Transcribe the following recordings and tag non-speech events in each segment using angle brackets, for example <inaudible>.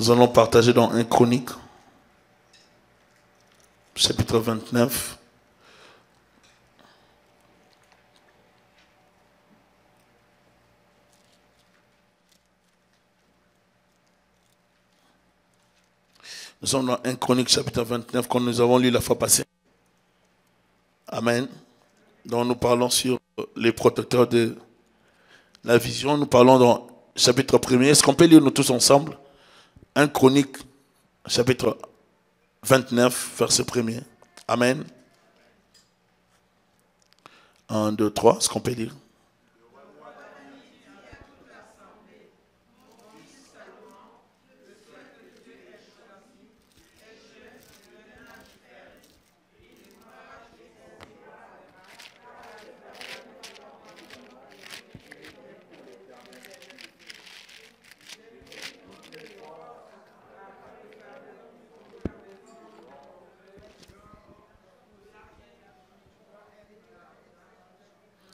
Nous allons partager dans un chronique, chapitre 29. Nous sommes dans un chronique, chapitre 29, comme nous avons lu la fois passée. Amen. Donc nous parlons sur les protecteurs de la vision. Nous parlons dans chapitre 1 Est-ce qu'on peut lire nous tous ensemble? Un chronique, chapitre 29, verset 1 Amen. 1, 2, 3. Est-ce qu'on peut lire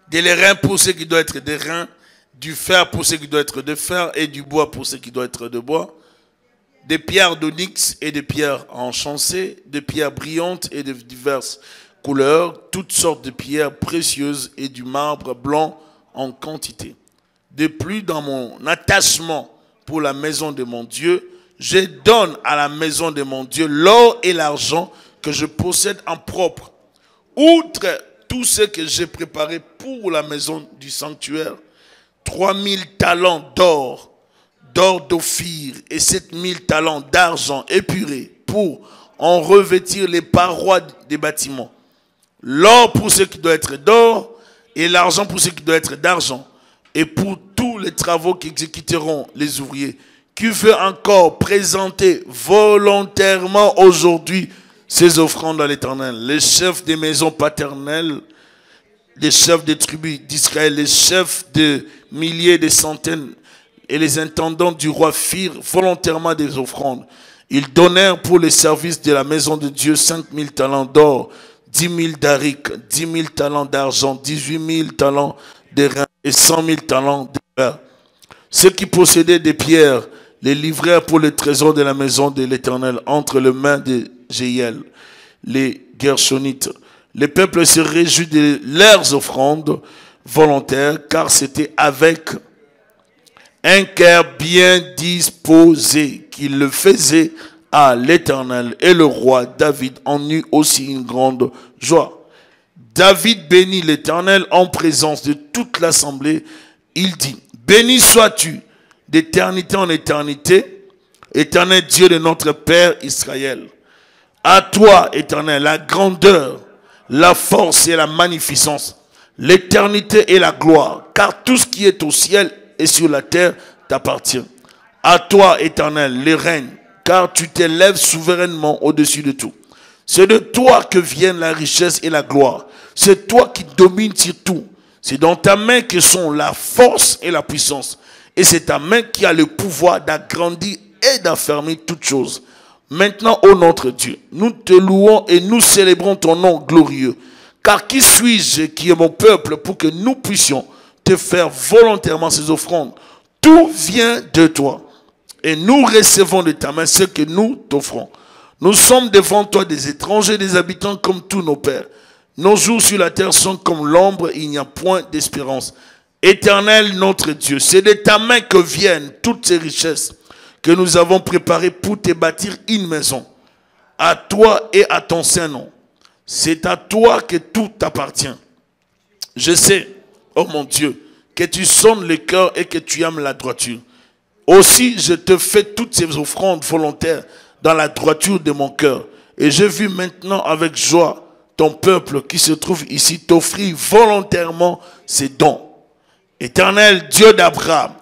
des reins pour ce qui doit être des reins, du fer pour ce qui doit être de fer et du bois pour ce qui doit être de bois, des pierres d'onyx et des pierres enchancées, des pierres brillantes et de diverses couleurs, toutes sortes de pierres précieuses et du marbre blanc en quantité. De plus, dans mon attachement pour la maison de mon Dieu, je donne à la maison de mon Dieu l'or et l'argent que je possède en propre. Outre tout ce que j'ai préparé pour la maison du sanctuaire, 3000 talents d'or, d'or d'ophir et 7000 talents d'argent épuré pour en revêtir les parois des bâtiments. L'or pour ce qui doit être d'or et l'argent pour ce qui doit être d'argent. Et pour tous les travaux qu'exécuteront les ouvriers. Qui veut encore présenter volontairement aujourd'hui ses offrandes à l'Éternel. Les chefs des maisons paternelles, les chefs des tribus d'Israël, les chefs de milliers, de centaines et les intendants du roi firent volontairement des offrandes. Ils donnèrent pour les services de la maison de Dieu cinq mille talents d'or, dix mille d'aric, dix mille talents d'argent, dix-huit mille talents de reins et cent mille talents de. Ceux qui possédaient des pierres les livrèrent pour le trésor de la maison de l'Éternel entre les mains de Jéel, les Gershonites. Les peuples se réjouissent de leurs offrandes volontaires, car c'était avec un cœur bien disposé qu'il le faisait à l'Éternel. Et le roi David en eut aussi une grande joie. David bénit l'Éternel en présence de toute l'assemblée. Il dit, béni sois-tu d'éternité en éternité, éternel Dieu de notre Père Israël. À toi, éternel, la grandeur, la force et la magnificence, l'éternité et la gloire, car tout ce qui est au ciel et sur la terre t'appartient. À toi, éternel, les règnes, car tu t'élèves souverainement au-dessus de tout. C'est de toi que viennent la richesse et la gloire. C'est toi qui domines sur tout. C'est dans ta main que sont la force et la puissance. Et c'est ta main qui a le pouvoir d'agrandir et d'affermir toutes choses. Maintenant, ô notre Dieu, nous te louons et nous célébrons ton nom glorieux. Car qui suis-je qui est mon peuple pour que nous puissions te faire volontairement ces offrandes? Tout vient de toi. Et nous recevons de ta main ce que nous t'offrons. Nous sommes devant toi des étrangers, des habitants comme tous nos pères. Nos jours sur la terre sont comme l'ombre, il n'y a point d'espérance. Éternel notre Dieu, c'est de ta main que viennent toutes ces richesses que nous avons préparées pour te bâtir une maison. À toi et à ton saint nom. C'est à toi que tout appartient. Je sais, oh mon Dieu, que tu sonnes le cœur et que tu aimes la droiture. Aussi, je te fais toutes ces offrandes volontaires dans la droiture de mon cœur. Et j'ai vu maintenant avec joie ton peuple qui se trouve ici t'offrir volontairement ses dons. Éternel Dieu d'Abraham,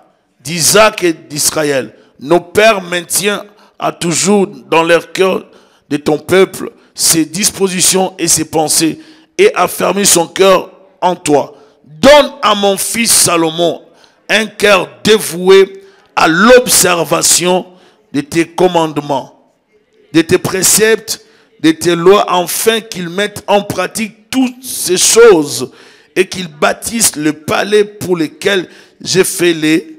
d'Isaac et d'Israël, nos pères maintiennent à toujours dans leur cœur de ton peuple ses dispositions et ses pensées et affermis son cœur en toi. Donne à mon fils Salomon un cœur dévoué à l'observation de tes commandements, de tes préceptes, de tes lois, afin qu'il mette en pratique toutes ces choses et qu'il bâtisse le palais pour lequel j'ai fait les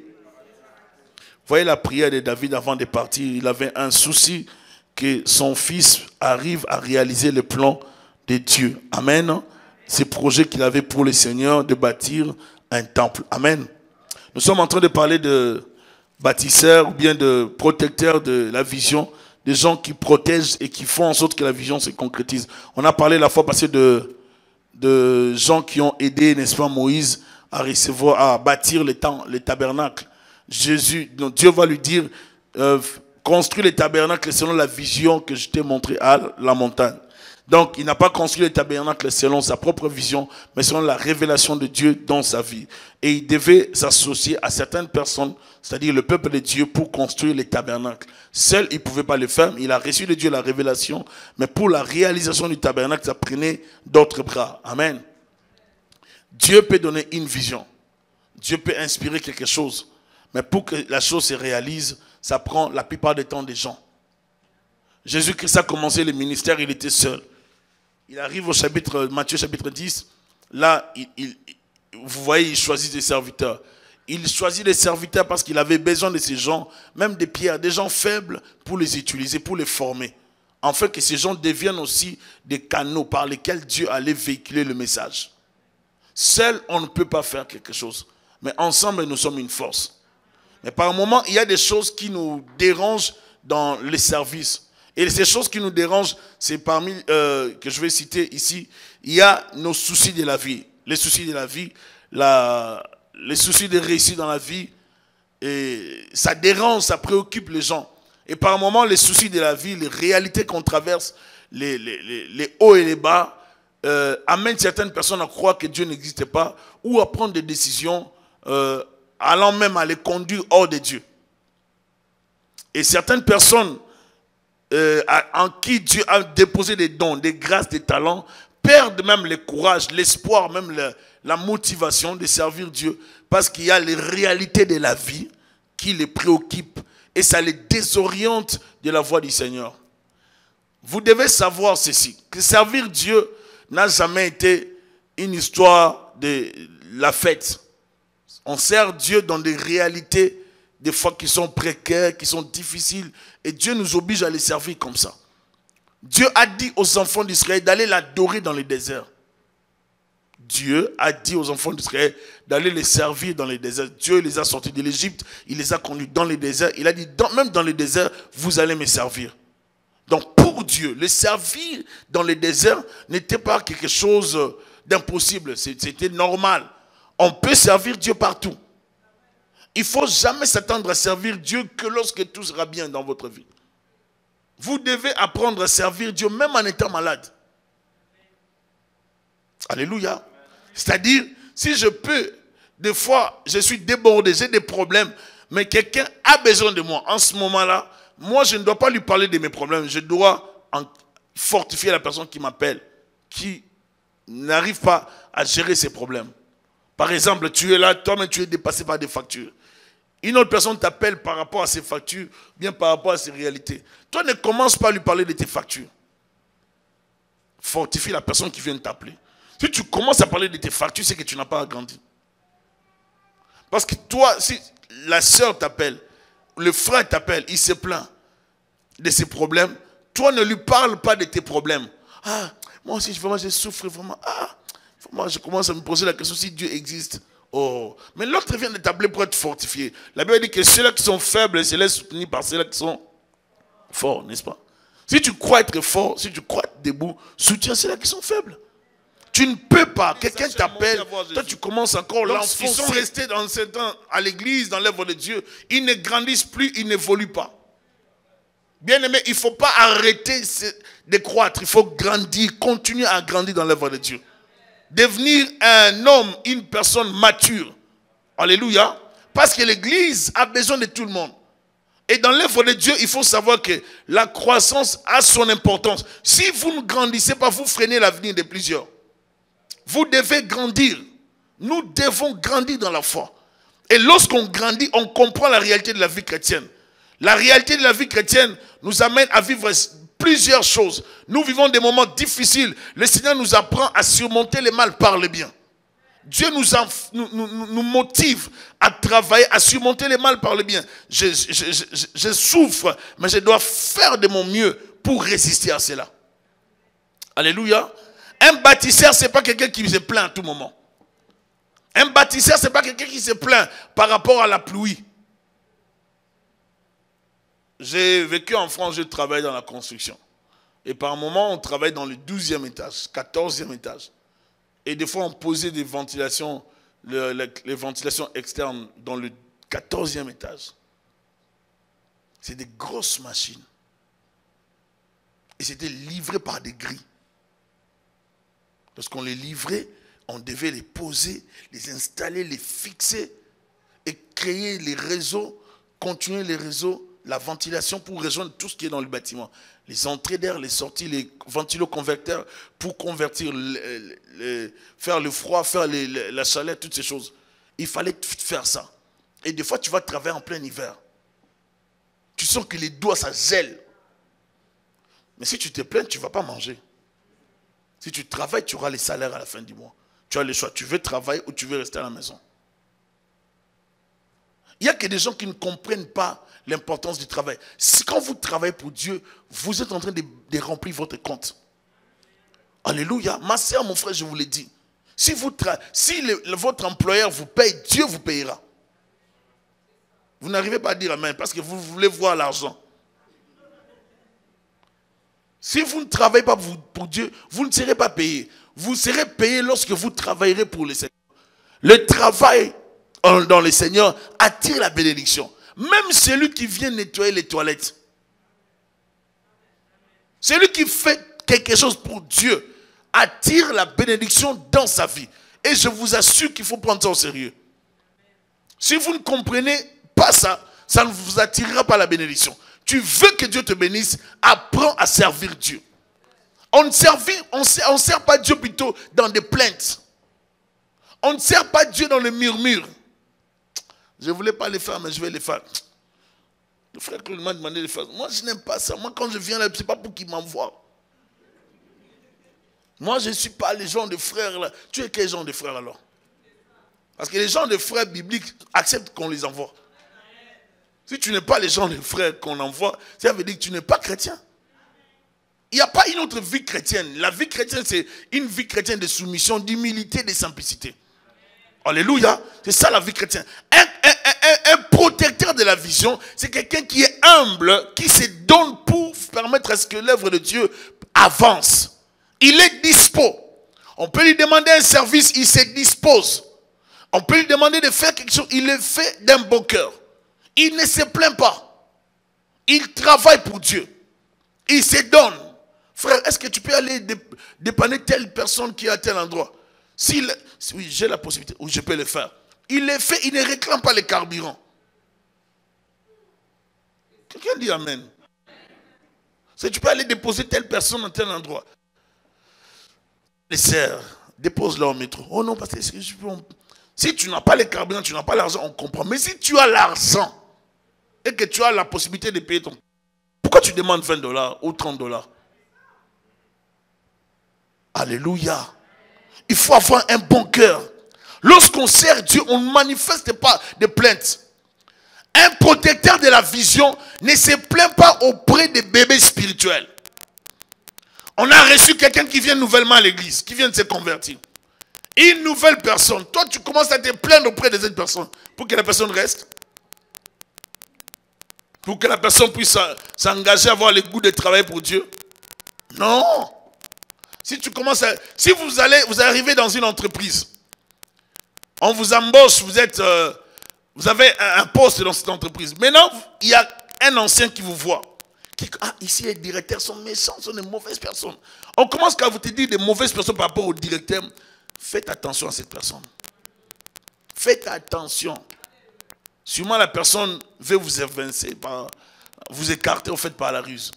Voyez la prière de David avant de partir. Il avait un souci que son fils arrive à réaliser le plan de Dieu. Amen. Ces projets qu'il avait pour le Seigneur de bâtir un temple. Amen. Nous sommes en train de parler de bâtisseurs ou bien de protecteurs de la vision, des gens qui protègent et qui font en sorte que la vision se concrétise. On a parlé la fois passée de, gens qui ont aidé, n'est-ce pas, Moïse à recevoir, à bâtir les, temps, les tabernacles. Jésus, Dieu va lui dire, euh, construis les tabernacles selon la vision que je t'ai montrée à la montagne. Donc, il n'a pas construit les tabernacles selon sa propre vision, mais selon la révélation de Dieu dans sa vie. Et il devait s'associer à certaines personnes, c'est-à-dire le peuple de Dieu, pour construire les tabernacles. Seul, il ne pouvait pas le faire. Il a reçu de Dieu la révélation, mais pour la réalisation du tabernacle, ça prenait d'autres bras. Amen. Dieu peut donner une vision. Dieu peut inspirer quelque chose. Mais pour que la chose se réalise, ça prend la plupart du temps des gens. Jésus-Christ a commencé le ministère, il était seul. Il arrive au chapitre, Matthieu chapitre 10. Là, vous voyez, il choisit des serviteurs. Il choisit des serviteurs parce qu'il avait besoin de ces gens, même des pierres, des gens faibles, pour les utiliser, pour les former. En fait, que ces gens deviennent aussi des canaux par lesquels Dieu allait véhiculer le message. Seul, on ne peut pas faire quelque chose. Mais ensemble, nous sommes une force. Mais par moment, il y a des choses qui nous dérangent dans les services. Et ces choses qui nous dérangent, c'est parmi, euh, que je vais citer ici, il y a nos soucis de la vie. Les soucis de la vie, les soucis de réussite dans la vie, et ça dérange, ça préoccupe les gens. Et par moment, les soucis de la vie, les réalités qu'on traverse, les, hauts et les bas, euh, amènent certaines personnes à croire que Dieu n'existe pas ou à prendre des décisions euh, allant même à les conduire hors de Dieu. Et certaines personnes euh, en qui Dieu a déposé des dons, des grâces, des talents, perdent même le courage, l'espoir, même la motivation de servir Dieu parce qu'il y a les réalités de la vie qui les préoccupent et ça les désoriente de la voie du Seigneur. Vous devez savoir ceci, que servir Dieu n'a jamais été une histoire de la fête. On sert Dieu dans des réalités, des fois qui sont précaires, qui sont difficiles, et Dieu nous oblige à les servir comme ça. Dieu a dit aux enfants d'Israël d'aller l'adorer dans les déserts. Dieu a dit aux enfants d'Israël d'aller les servir dans les déserts. Dieu les a sortis de l'Égypte, il les a conduits dans les déserts. Il a dit, même dans les déserts, vous allez me servir. Donc pour Dieu, le servir dans les déserts n'était pas quelque chose d'impossible, c'était normal. On peut servir Dieu partout. Il ne faut jamais s'attendre à servir Dieu que lorsque tout sera bien dans votre vie. Vous devez apprendre à servir Dieu même en étant malade. Alléluia. C'est-à-dire, si je peux, des fois, je suis débordé, j'ai des problèmes, mais quelqu'un a besoin de moi en ce moment-là, moi, je ne dois pas lui parler de mes problèmes, je dois fortifier la personne qui m'appelle, qui n'arrive pas à gérer ses problèmes. Par exemple, tu es là, toi-même tu es dépassé par des factures. Une autre personne t'appelle par rapport à ses factures, bien par rapport à ses réalités. Toi, ne commence pas à lui parler de tes factures. Fortifie la personne qui vient t'appeler. Si tu commences à parler de tes factures, c'est que tu n'as pas grandi. Parce que toi, si la soeur t'appelle, le frère t'appelle, il se plaint de ses problèmes, toi ne lui parle pas de tes problèmes. Ah, moi aussi, je souffre vraiment. Ah, moi, je commence à me poser la question si Dieu existe? Oh, mais l'autre vient de t'appeler pour être fortifié. La Bible dit que ceux-là qui sont faibles se laissent soutenir par ceux-là qui sont forts, n'est-ce pas? Si tu crois être fort, si tu crois être debout, soutiens ceux-là qui sont faibles. Tu ne peux pas. Quelqu'un t'appelle, toi tu commences encore là. Ils sont restés dans ce temps à l'église, dans l'œuvre de Dieu. Ils ne grandissent plus, ils n'évoluent pas. Bien aimé, il ne faut pas arrêter de croître. Il faut grandir, continuer à grandir dans l'œuvre de Dieu. Devenir un homme, une personne mature. Alléluia. Parce que l'église a besoin de tout le monde. Et dans l'œuvre de Dieu, il faut savoir que la croissance a son importance. Si vous ne grandissez pas, vous freinez l'avenir de plusieurs. Vous devez grandir. Nous devons grandir dans la foi. Et lorsqu'on grandit, on comprend la réalité de la vie chrétienne. La réalité de la vie chrétienne nous amène à vivre plusieurs choses. Nous vivons des moments difficiles. Le Seigneur nous apprend à surmonter le mal par le bien. Dieu nous, motive à travailler, à surmonter les mal par le bien. Je, je, souffre, mais je dois faire de mon mieux pour résister à cela. Alléluia. Un bâtisseur, ce n'est pas quelqu'un qui se plaint à tout moment. Un bâtisseur, ce n'est pas quelqu'un qui se plaint par rapport à la pluie. J'ai vécu en France, je travaille dans la construction. Et par moment, on travaille dans le 12e étage, 14e étage. Et des fois, on posait des ventilations, les ventilations externes dans le 14e étage. C'est des grosses machines. Et c'était livré par des grilles. Lorsqu'on les livrait, on devait les poser, les installer, les fixer et créer les réseaux, continuer les réseaux, la ventilation pour rejoindre tout ce qui est dans le bâtiment. Les entrées d'air, les sorties, les ventiloconverteurs pour convertir, faire le froid, faire la chaleur, toutes ces choses. Il fallait faire ça. Et des fois, tu vas travailler en plein hiver. Tu sens que les doigts, ça gèle. Mais si tu te plains, tu ne vas pas manger. Si tu travailles, tu auras les salaires à la fin du mois. Tu as le choix. Tu veux travailler ou tu veux rester à la maison. Il n'y a que des gens qui ne comprennent pas l'importance du travail. Quand vous travaillez pour Dieu, vous êtes en train de, remplir votre compte. Alléluia. Ma soeur, mon frère, je vous l'ai dit. Si, vous si votre employeur vous paye, Dieu vous payera. Vous n'arrivez pas à dire Amen parce que vous voulez voir l'argent. Si vous ne travaillez pas pour, Dieu, vous ne serez pas payé. Vous serez payé lorsque vous travaillerez pour le Seigneur. Le travail dans le Seigneur attire la bénédiction. Même celui qui vient nettoyer les toilettes. Celui qui fait quelque chose pour Dieu attire la bénédiction dans sa vie. Et je vous assure qu'il faut prendre ça au sérieux. Si vous ne comprenez pas ça, ça ne vous attirera pas la bénédiction tu veux que Dieu te bénisse, apprends à servir Dieu. On ne sert, sert pas Dieu plutôt dans des plaintes. On ne sert pas Dieu dans le murmure. Je ne voulais pas les faire, mais je vais les faire. Le frère Claude m'a demandé de les faire. Moi, je n'aime pas ça. Moi, quand je viens là, ce n'est pas pour qu'il m'envoie. Moi, je ne suis pas les gens de frères là. Tu es quel genre de frères alors? Parce que les gens de frères bibliques acceptent qu'on les envoie. Si tu n'es pas les gens, les frères qu'on envoie, ça veut dire que tu n'es pas chrétien. Il n'y a pas une autre vie chrétienne. La vie chrétienne, c'est une vie chrétienne de soumission, d'humilité, de simplicité. Alléluia. C'est ça la vie chrétienne. Protecteur de la vision, c'est quelqu'un qui est humble, qui se donne pour permettre à ce que l'œuvre de Dieu avance. Il est dispo. On peut lui demander un service, il se dispose. On peut lui demander de faire quelque chose, il le fait d'un bon cœur. Il ne se plaint pas. Il travaille pour Dieu. Il se donne. Frère, est-ce que tu peux aller dépanner telle personne qui est à tel endroit? Si Oui, j'ai la possibilité, ou je peux le faire. Il le fait, il ne réclame pas les carburants. Quelqu'un dit Amen. Si tu peux aller déposer telle personne à tel endroit. Les sœurs, dépose-la au métro. Oh non, parce que si tu n'as pas les carburants, tu n'as pas l'argent, on comprend. Mais si tu as l'argent, et que tu as la possibilité de payer ton... Pourquoi tu demandes 20 dollars ou 30 dollars? Alléluia. Il faut avoir un bon cœur. Lorsqu'on sert Dieu, on ne manifeste pas de plaintes. Un protecteur de la vision ne se plaint pas auprès des bébés spirituels. On a reçu quelqu'un qui vient nouvellement à l'église, qui vient de se convertir. Une nouvelle personne. Toi, tu commences à te plaindre auprès de cette personne pour que la personne reste pour que la personne puisse s'engager avoir le goût de travailler pour Dieu Non. Si tu commences à, si vous allez, vous arrivez dans une entreprise, on vous embauche, vous êtes, euh, vous avez un poste dans cette entreprise. Maintenant, il y a un ancien qui vous voit. Qui, ah, ici les directeurs sont méchants, sont des mauvaises personnes. On commence à vous te dire des mauvaises personnes par rapport au directeur. Faites attention à cette personne. Faites attention. Sûrement la personne veut vous évincer, vous écarter au fait par la ruse.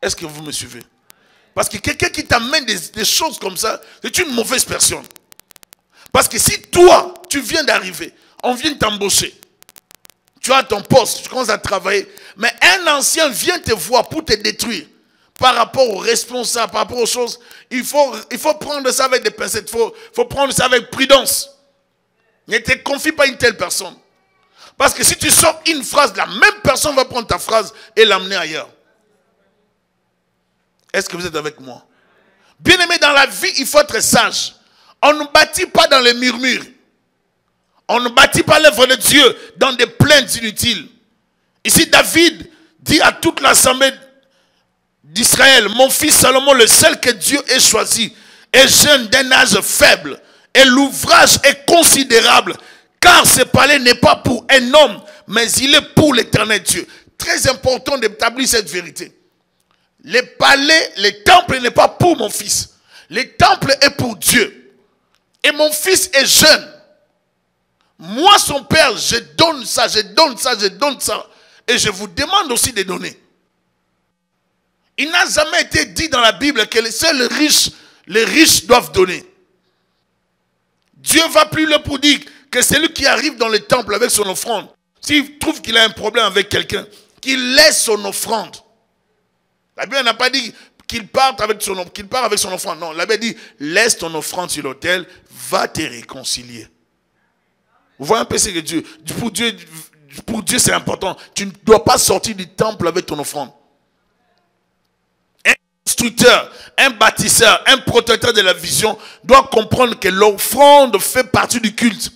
Est-ce que vous me suivez? Parce que quelqu'un qui t'amène des, choses comme ça, c'est une mauvaise personne. Parce que si toi, tu viens d'arriver, on vient t'embaucher, tu as ton poste, tu commences à travailler, mais un ancien vient te voir pour te détruire, par rapport aux responsables, par rapport aux choses, il faut, il faut prendre ça avec des pincettes, il faut, faut prendre ça avec prudence. Ne te confie pas à une telle personne. Parce que si tu sors une phrase, la même personne va prendre ta phrase et l'amener ailleurs. Est-ce que vous êtes avec moi? Bien aimé, dans la vie, il faut être sage. On ne bâtit pas dans les murmures. On ne bâtit pas l'œuvre de Dieu dans des plaintes inutiles. Ici, David dit à toute l'assemblée d'Israël, mon fils Salomon, le seul que Dieu ait choisi, est jeune d'un âge faible, et l'ouvrage est considérable, car ce palais n'est pas pour un homme, mais il est pour l'éternel Dieu. Très important d'établir cette vérité. Les palais, les temples n'est pas pour mon fils. Les temples est pour Dieu. Et mon fils est jeune. Moi, son père, je donne ça, je donne ça, je donne ça. Et je vous demande aussi de donner. Il n'a jamais été dit dans la Bible que les seuls riches, les riches doivent donner. Dieu va plus le dire que celui qui arrive dans le temple avec son offrande, s'il trouve qu'il a un problème avec quelqu'un, qu'il laisse son offrande. La Bible n'a pas dit qu'il parte avec son qu'il part avec son offrande. Non, la Bible dit laisse ton offrande sur l'autel, va te réconcilier. Vous voyez un peu ce que Dieu, pour Dieu, pour Dieu c'est important. Tu ne dois pas sortir du temple avec ton offrande. Un instructeur, un bâtisseur, un protecteur de la vision doit comprendre que l'offrande fait partie du culte.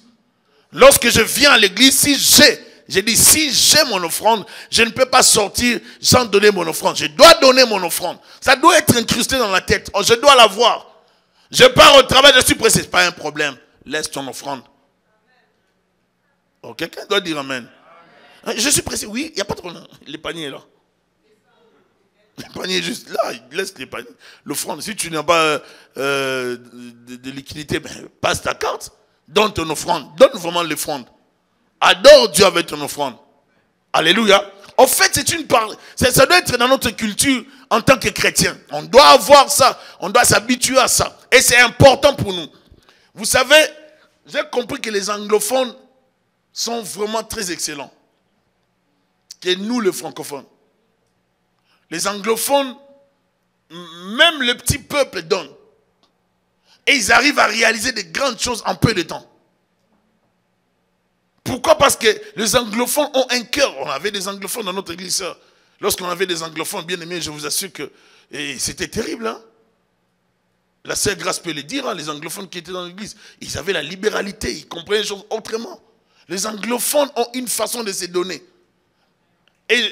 Lorsque je viens à l'église, si j'ai, j'ai dit, si j'ai mon offrande, je ne peux pas sortir sans donner mon offrande. Je dois donner mon offrande. Ça doit être incrusté dans la tête. Je dois l'avoir. Je pars au travail, je suis pressé. Ce pas un problème. Laisse ton offrande. Oh, quelqu'un doit dire Amen. Je suis pressé. Oui, il n'y a pas de problème. Les paniers là. Les paniers juste là. Laisse les paniers. L'offrande. Si tu n'as pas euh, de, liquidité, ben, passe ta carte. Donne ton offrande. Donne vraiment l'offrande. Adore Dieu avec ton offrande. Alléluia. En fait, c'est une part. Ça doit être dans notre culture en tant que chrétien. On doit avoir ça. On doit s'habituer à ça. Et c'est important pour nous. Vous savez, j'ai compris que les anglophones sont vraiment très excellents. Que nous, les francophones. Les anglophones, même le petit peuple donne. Et ils arrivent à réaliser des grandes choses en peu de temps. Pourquoi? Parce que les anglophones ont un cœur. On avait des anglophones dans notre église. Lorsqu'on avait des anglophones bien aimés, je vous assure que c'était terrible. Hein? La sœur Grâce peut le dire, hein, les anglophones qui étaient dans l'église, ils avaient la libéralité, ils comprenaient les choses autrement. Les anglophones ont une façon de se donner. Et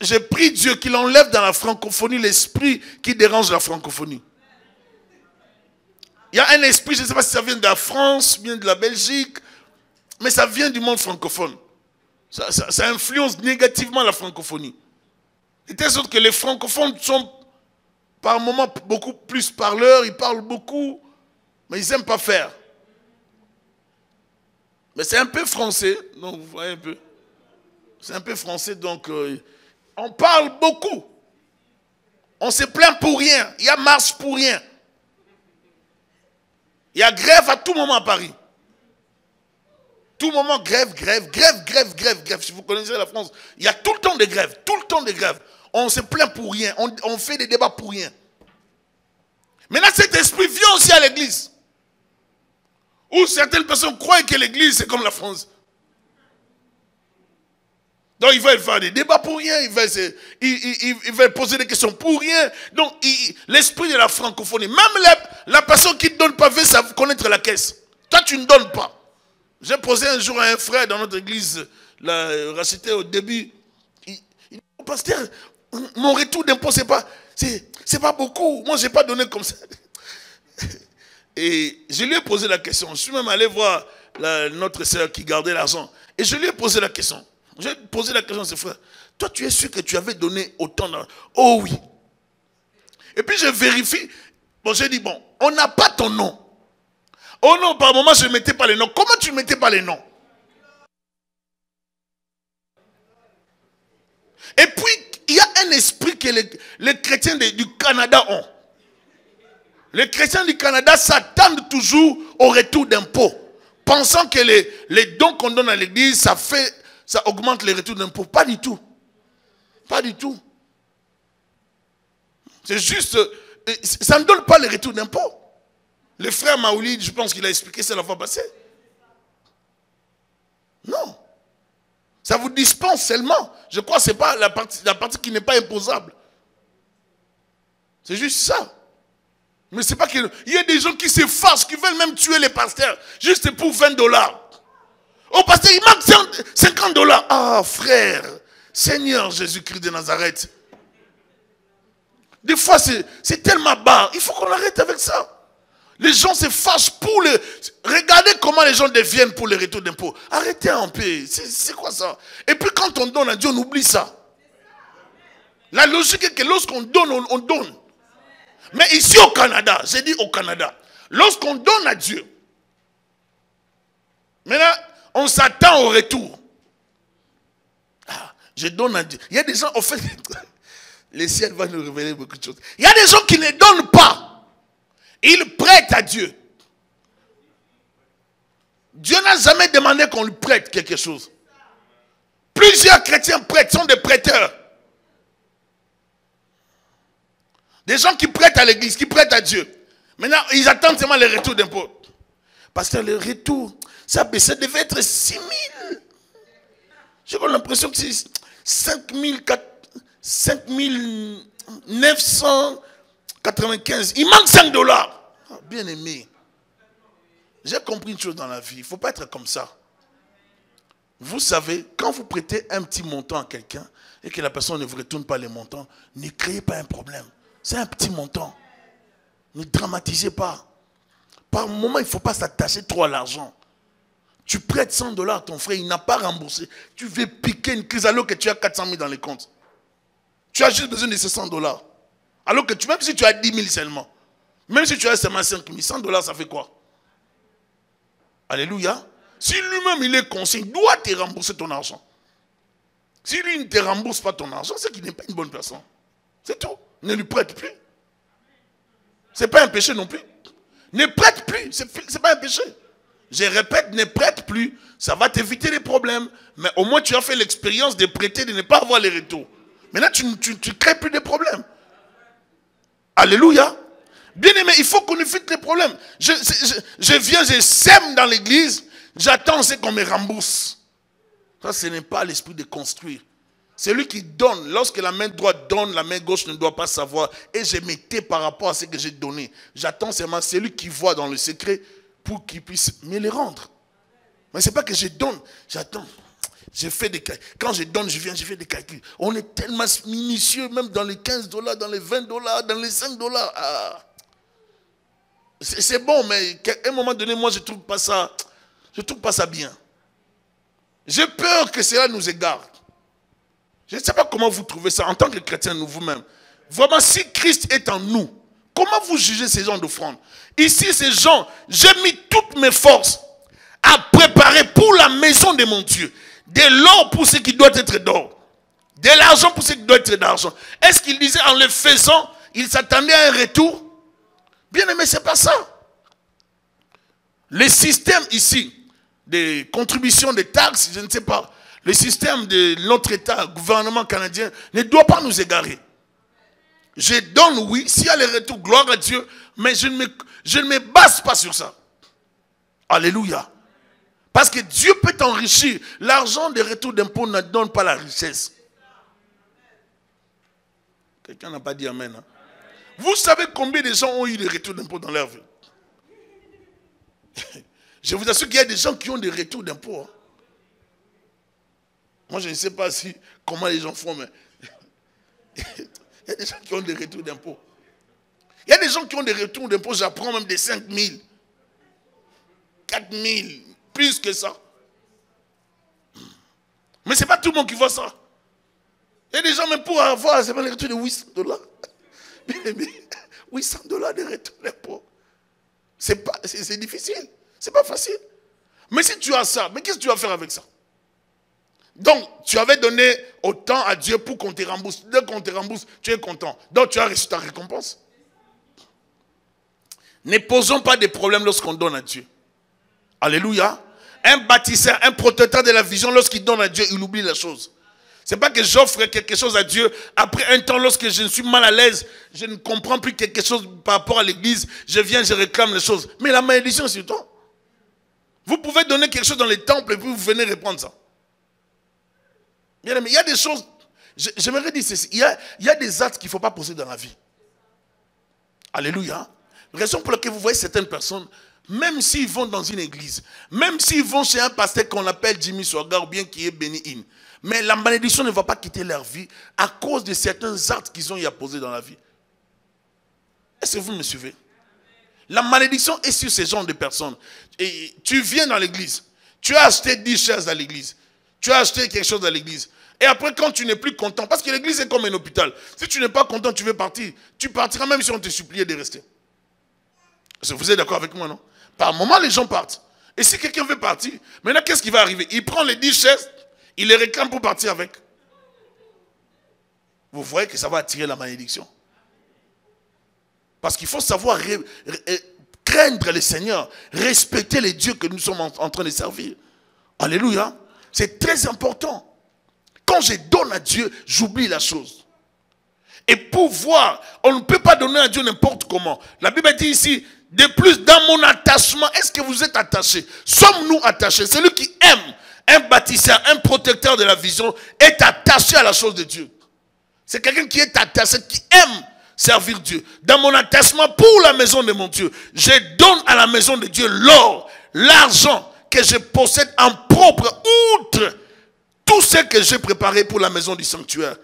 j'ai pris Dieu qu'il enlève dans la francophonie l'esprit qui dérange la francophonie. Il y a un esprit, je ne sais pas si ça vient de la France, bien de la Belgique, mais ça vient du monde francophone. Ça, influence négativement la francophonie. De telle sorte que les francophones sont par moments beaucoup plus parleurs, ils parlent beaucoup, mais ils n'aiment pas faire. Mais c'est un peu français, donc vous voyez un peu. C'est un peu français, donc euh, on parle beaucoup. On se plaint pour rien. Il y a marche pour rien. Il y a grève à tout moment à Paris. Tout moment, grève, grève, grève, grève, grève, grève. Si vous connaissez la France, il y a tout le temps des grèves, tout le temps des grèves. On se plaint pour rien, on, fait des débats pour rien. Maintenant, cet esprit vient aussi à l'église. Où certaines personnes croient que l'église, c'est comme la France. Donc, ils veulent faire des débats pour rien, ils veulent, poser des questions pour rien. Donc, l'esprit de la francophonie, même la, personne qui ne donne pas veut connaître la caisse. Toi, tu ne donnes pas. J'ai posé un jour à un frère dans notre église, la racité au début. Il, dit, pasteur, mon retour d'impôt, c'est pas, c'est pas beaucoup. Moi, je n'ai pas donné comme ça. <laughs> Et je lui ai posé la question. Je suis même allé voir notre sœur qui gardait l'argent. Et je lui ai posé la question. J'ai posé la question à ce frère. Toi, tu es sûr que tu avais donné autant d'argent Oh oui. Et puis je vérifie. Bon, j'ai dit, bon, on n'a pas ton nom. Oh non, par moment, je ne mettais pas les noms. Comment tu ne mettais pas les noms? Et puis, il y a un esprit que les, chrétiens du Canada ont. Les chrétiens du Canada s'attendent toujours au retour d'impôts, pensant que les, les dons qu'on donne à l'église, ça fait, ça augmente les retours d'impôts. Pas du tout. Pas du tout. C'est juste, euh, ça ne donne pas les retours d'impôt. Le frère Maouli, je pense qu'il a expliqué ça la fois passée. Non. Ça vous dispense seulement. Je crois que ce n'est pas la partie, qui n'est pas imposable. C'est juste ça. Mais c'est pas qu'il y a des gens qui s'effacent, qui veulent même tuer les pasteurs, juste pour 20 dollars. Oh, pasteur, il manque 50 dollars. Ah, frère, Seigneur Jésus-Christ de Nazareth. Des fois, c'est tellement bas. Il faut qu'on arrête avec ça. Les gens se fâchent pour les... Regardez comment les gens deviennent pour les retours d'impôts. Arrêtez un peu. C'est quoi ça? Et puis quand on donne à Dieu, on oublie ça. La logique est que lorsqu'on donne, on donne. Mais ici au Canada, j'ai dit au Canada, lorsqu'on donne à Dieu, maintenant, on s'attend au retour. Ah, je donne à Dieu. Il y a des gens, en fait, <laughs> le ciel va nous révéler beaucoup de choses. Il y a des gens qui ne donnent pas. Ils prêtent à Dieu. Dieu n'a jamais demandé qu'on lui prête quelque chose. Plusieurs chrétiens prêtent, sont des prêteurs. Des gens qui prêtent à l'église, qui prêtent à Dieu. Maintenant, ils attendent seulement le retour d'impôts. Parce que le retour, ça, devait être 6 000. J'ai l'impression que c'est 5 995. Il manque 5 dollars. Ah, bien aimé. J'ai compris une chose dans la vie. Il ne faut pas être comme ça. Vous savez, quand vous prêtez un petit montant à quelqu'un et que la personne ne vous retourne pas les montants, ne créez pas un problème. C'est un petit montant. Ne dramatisez pas. Par moment, il ne faut pas s'attacher trop à l'argent. Tu prêtes 100 dollars à ton frère, il n'a pas remboursé. Tu veux piquer une crise alors que tu as 400 000 dans les comptes. Tu as juste besoin de ces 100 dollars. Alors que tu, même si tu as 10 000 seulement, même si tu as seulement 5 000, 100 dollars, ça fait quoi? Alléluia. Si lui-même il est conscient, il doit te rembourser ton argent. Si lui ne te rembourse pas ton argent, c'est qu'il n'est pas une bonne personne. C'est tout ne lui prête plus. Ce n'est pas un péché non plus. Ne prête plus, ce n'est pas un péché. Je répète, ne prête plus. Ça va t'éviter les problèmes. Mais au moins, tu as fait l'expérience de prêter, de ne pas avoir les retours. Maintenant, tu ne crées plus de problèmes. Alléluia. Bien aimé, il faut qu'on évite les problèmes. Je, viens, je sème dans l'église, j'attends ce qu'on me rembourse. Ça, ce n'est pas l'esprit de construire. C'est lui qui donne. Lorsque la main droite donne, la main gauche ne doit pas savoir. Et je m'étais par rapport à ce que j'ai donné. J'attends seulement celui qui voit dans le secret pour qu'il puisse me les rendre. Mais ce n'est pas que je donne, j'attends. J'ai fait des Quand je donne, je viens, je fais des calculs. On est tellement minutieux, même dans les 15 dollars, dans les 20 dollars, dans les 5 dollars. Ah. C'est bon, mais à un moment donné, moi, je ne trouve pas ça. Je trouve pas ça bien. J'ai peur que cela nous égare. Je ne sais pas comment vous trouvez ça en tant que chrétien, nous vous-même. Vraiment, si Christ est en nous, comment vous jugez ces gens d'offrande? Ici, ces gens, j'ai mis toutes mes forces à préparer pour la maison de mon Dieu de l'or pour ce qui doit être d'or, de l'argent pour ce qui doit être d'argent. Est-ce qu'il disait en le faisant, il s'attendait à un retour? Bien aimé, ce n'est pas ça. Le système ici, des contributions, des taxes, je ne sais pas, le système de notre État, gouvernement canadien, ne doit pas nous égarer. Je donne, oui, s'il y a le retour, gloire à Dieu, mais je ne, me, je ne me base pas sur ça. Alléluia. Parce que Dieu peut t'enrichir. L'argent des retours d'impôts ne donne pas la richesse. Quelqu'un n'a pas dit Amen. Hein? Vous savez combien de gens ont eu des retours d'impôts dans leur vie? <laughs> Je vous assure qu'il y a des gens qui ont des retours d'impôts. Hein. Moi, je ne sais pas si, comment les gens font, mais <laughs> il y a des gens qui ont des retours d'impôts. Il y a des gens qui ont des retours d'impôts, j'apprends même des 5 000, 4 000, plus que ça. Mais ce n'est pas tout le monde qui voit ça. Il y a des gens, même pour avoir, c'est pas les retours de 800 dollars. <laughs> 800 dollars de retour d'impôts. C'est difficile. C'est pas facile. Mais si tu as ça, mais qu'est-ce que tu vas faire avec ça? Donc, tu avais donné autant à Dieu pour qu'on te rembourse. Dès qu'on te rembourse, tu es content. Donc, tu as reçu ta récompense. Ne posons pas de problèmes lorsqu'on donne à Dieu. Alléluia. Un bâtisseur, un protecteur de la vision, lorsqu'il donne à Dieu, il oublie la chose. C'est pas que j'offre quelque chose à Dieu. Après un temps, lorsque je suis mal à l'aise, je ne comprends plus quelque chose par rapport à l'église, je viens, je réclame les choses. Mais la malédiction, c'est toi. Vous pouvez donner quelque chose dans les temples et puis vous venez reprendre ça. Bien il y a des choses. J'aimerais dire ceci. Il y a, il y a des actes qu'il ne faut pas poser dans la vie. Alléluia. Raison pour laquelle vous voyez certaines personnes, même s'ils vont dans une église, même s'ils vont chez un pasteur qu'on appelle Jimmy Swaga ou bien qui est béni in, mais la malédiction ne va pas quitter leur vie à cause de certains actes qu'ils ont y poser dans la vie. Est-ce que vous me suivez? La malédiction est sur ces genres de personnes. Et tu viens dans l'église, tu as acheté 10 chaises à l'église, tu as acheté quelque chose à l'église. Et après, quand tu n'es plus content, parce que l'église est comme un hôpital, si tu n'es pas content, tu veux partir, tu partiras même si on te suppliait de rester. Vous êtes d'accord avec moi, non? Par moment, les gens partent. Et si quelqu'un veut partir, maintenant, qu'est-ce qui va arriver? Il prend les 10 chaises, il les réclame pour partir avec. Vous voyez que ça va attirer la malédiction. Parce qu'il faut savoir craindre le Seigneur, respecter les dieux que nous sommes en train de servir. Alléluia. C'est très important. Quand je donne à Dieu, j'oublie la chose. Et pour voir, on ne peut pas donner à Dieu n'importe comment. La Bible dit ici, de plus dans mon attachement, est-ce que vous êtes attachés? Sommes-nous attachés? Celui qui aime un bâtisseur, un protecteur de la vision est attaché à la chose de Dieu. C'est quelqu'un qui est attaché, qui aime servir Dieu. Dans mon attachement pour la maison de mon Dieu, je donne à la maison de Dieu l'or, l'argent que je possède en propre, outre tout ce que j'ai préparé pour la maison du sanctuaire.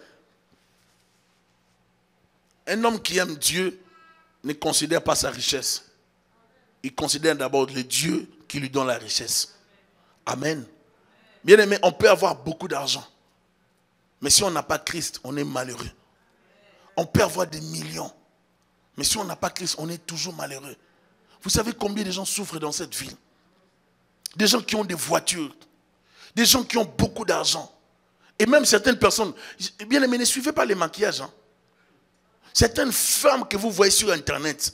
Un homme qui aime Dieu ne considère pas sa richesse. Il considère d'abord le Dieu qui lui donne la richesse. Amen. Bien aimé, on peut avoir beaucoup d'argent. Mais si on n'a pas Christ, on est malheureux. On peut avoir des millions. Mais si on n'a pas Christ, on est toujours malheureux. Vous savez combien de gens souffrent dans cette ville? Des gens qui ont des voitures, des gens qui ont beaucoup d'argent. Et même certaines personnes, bien aimé, ne suivez pas les maquillages. Hein. Certaines femmes que vous voyez sur Internet,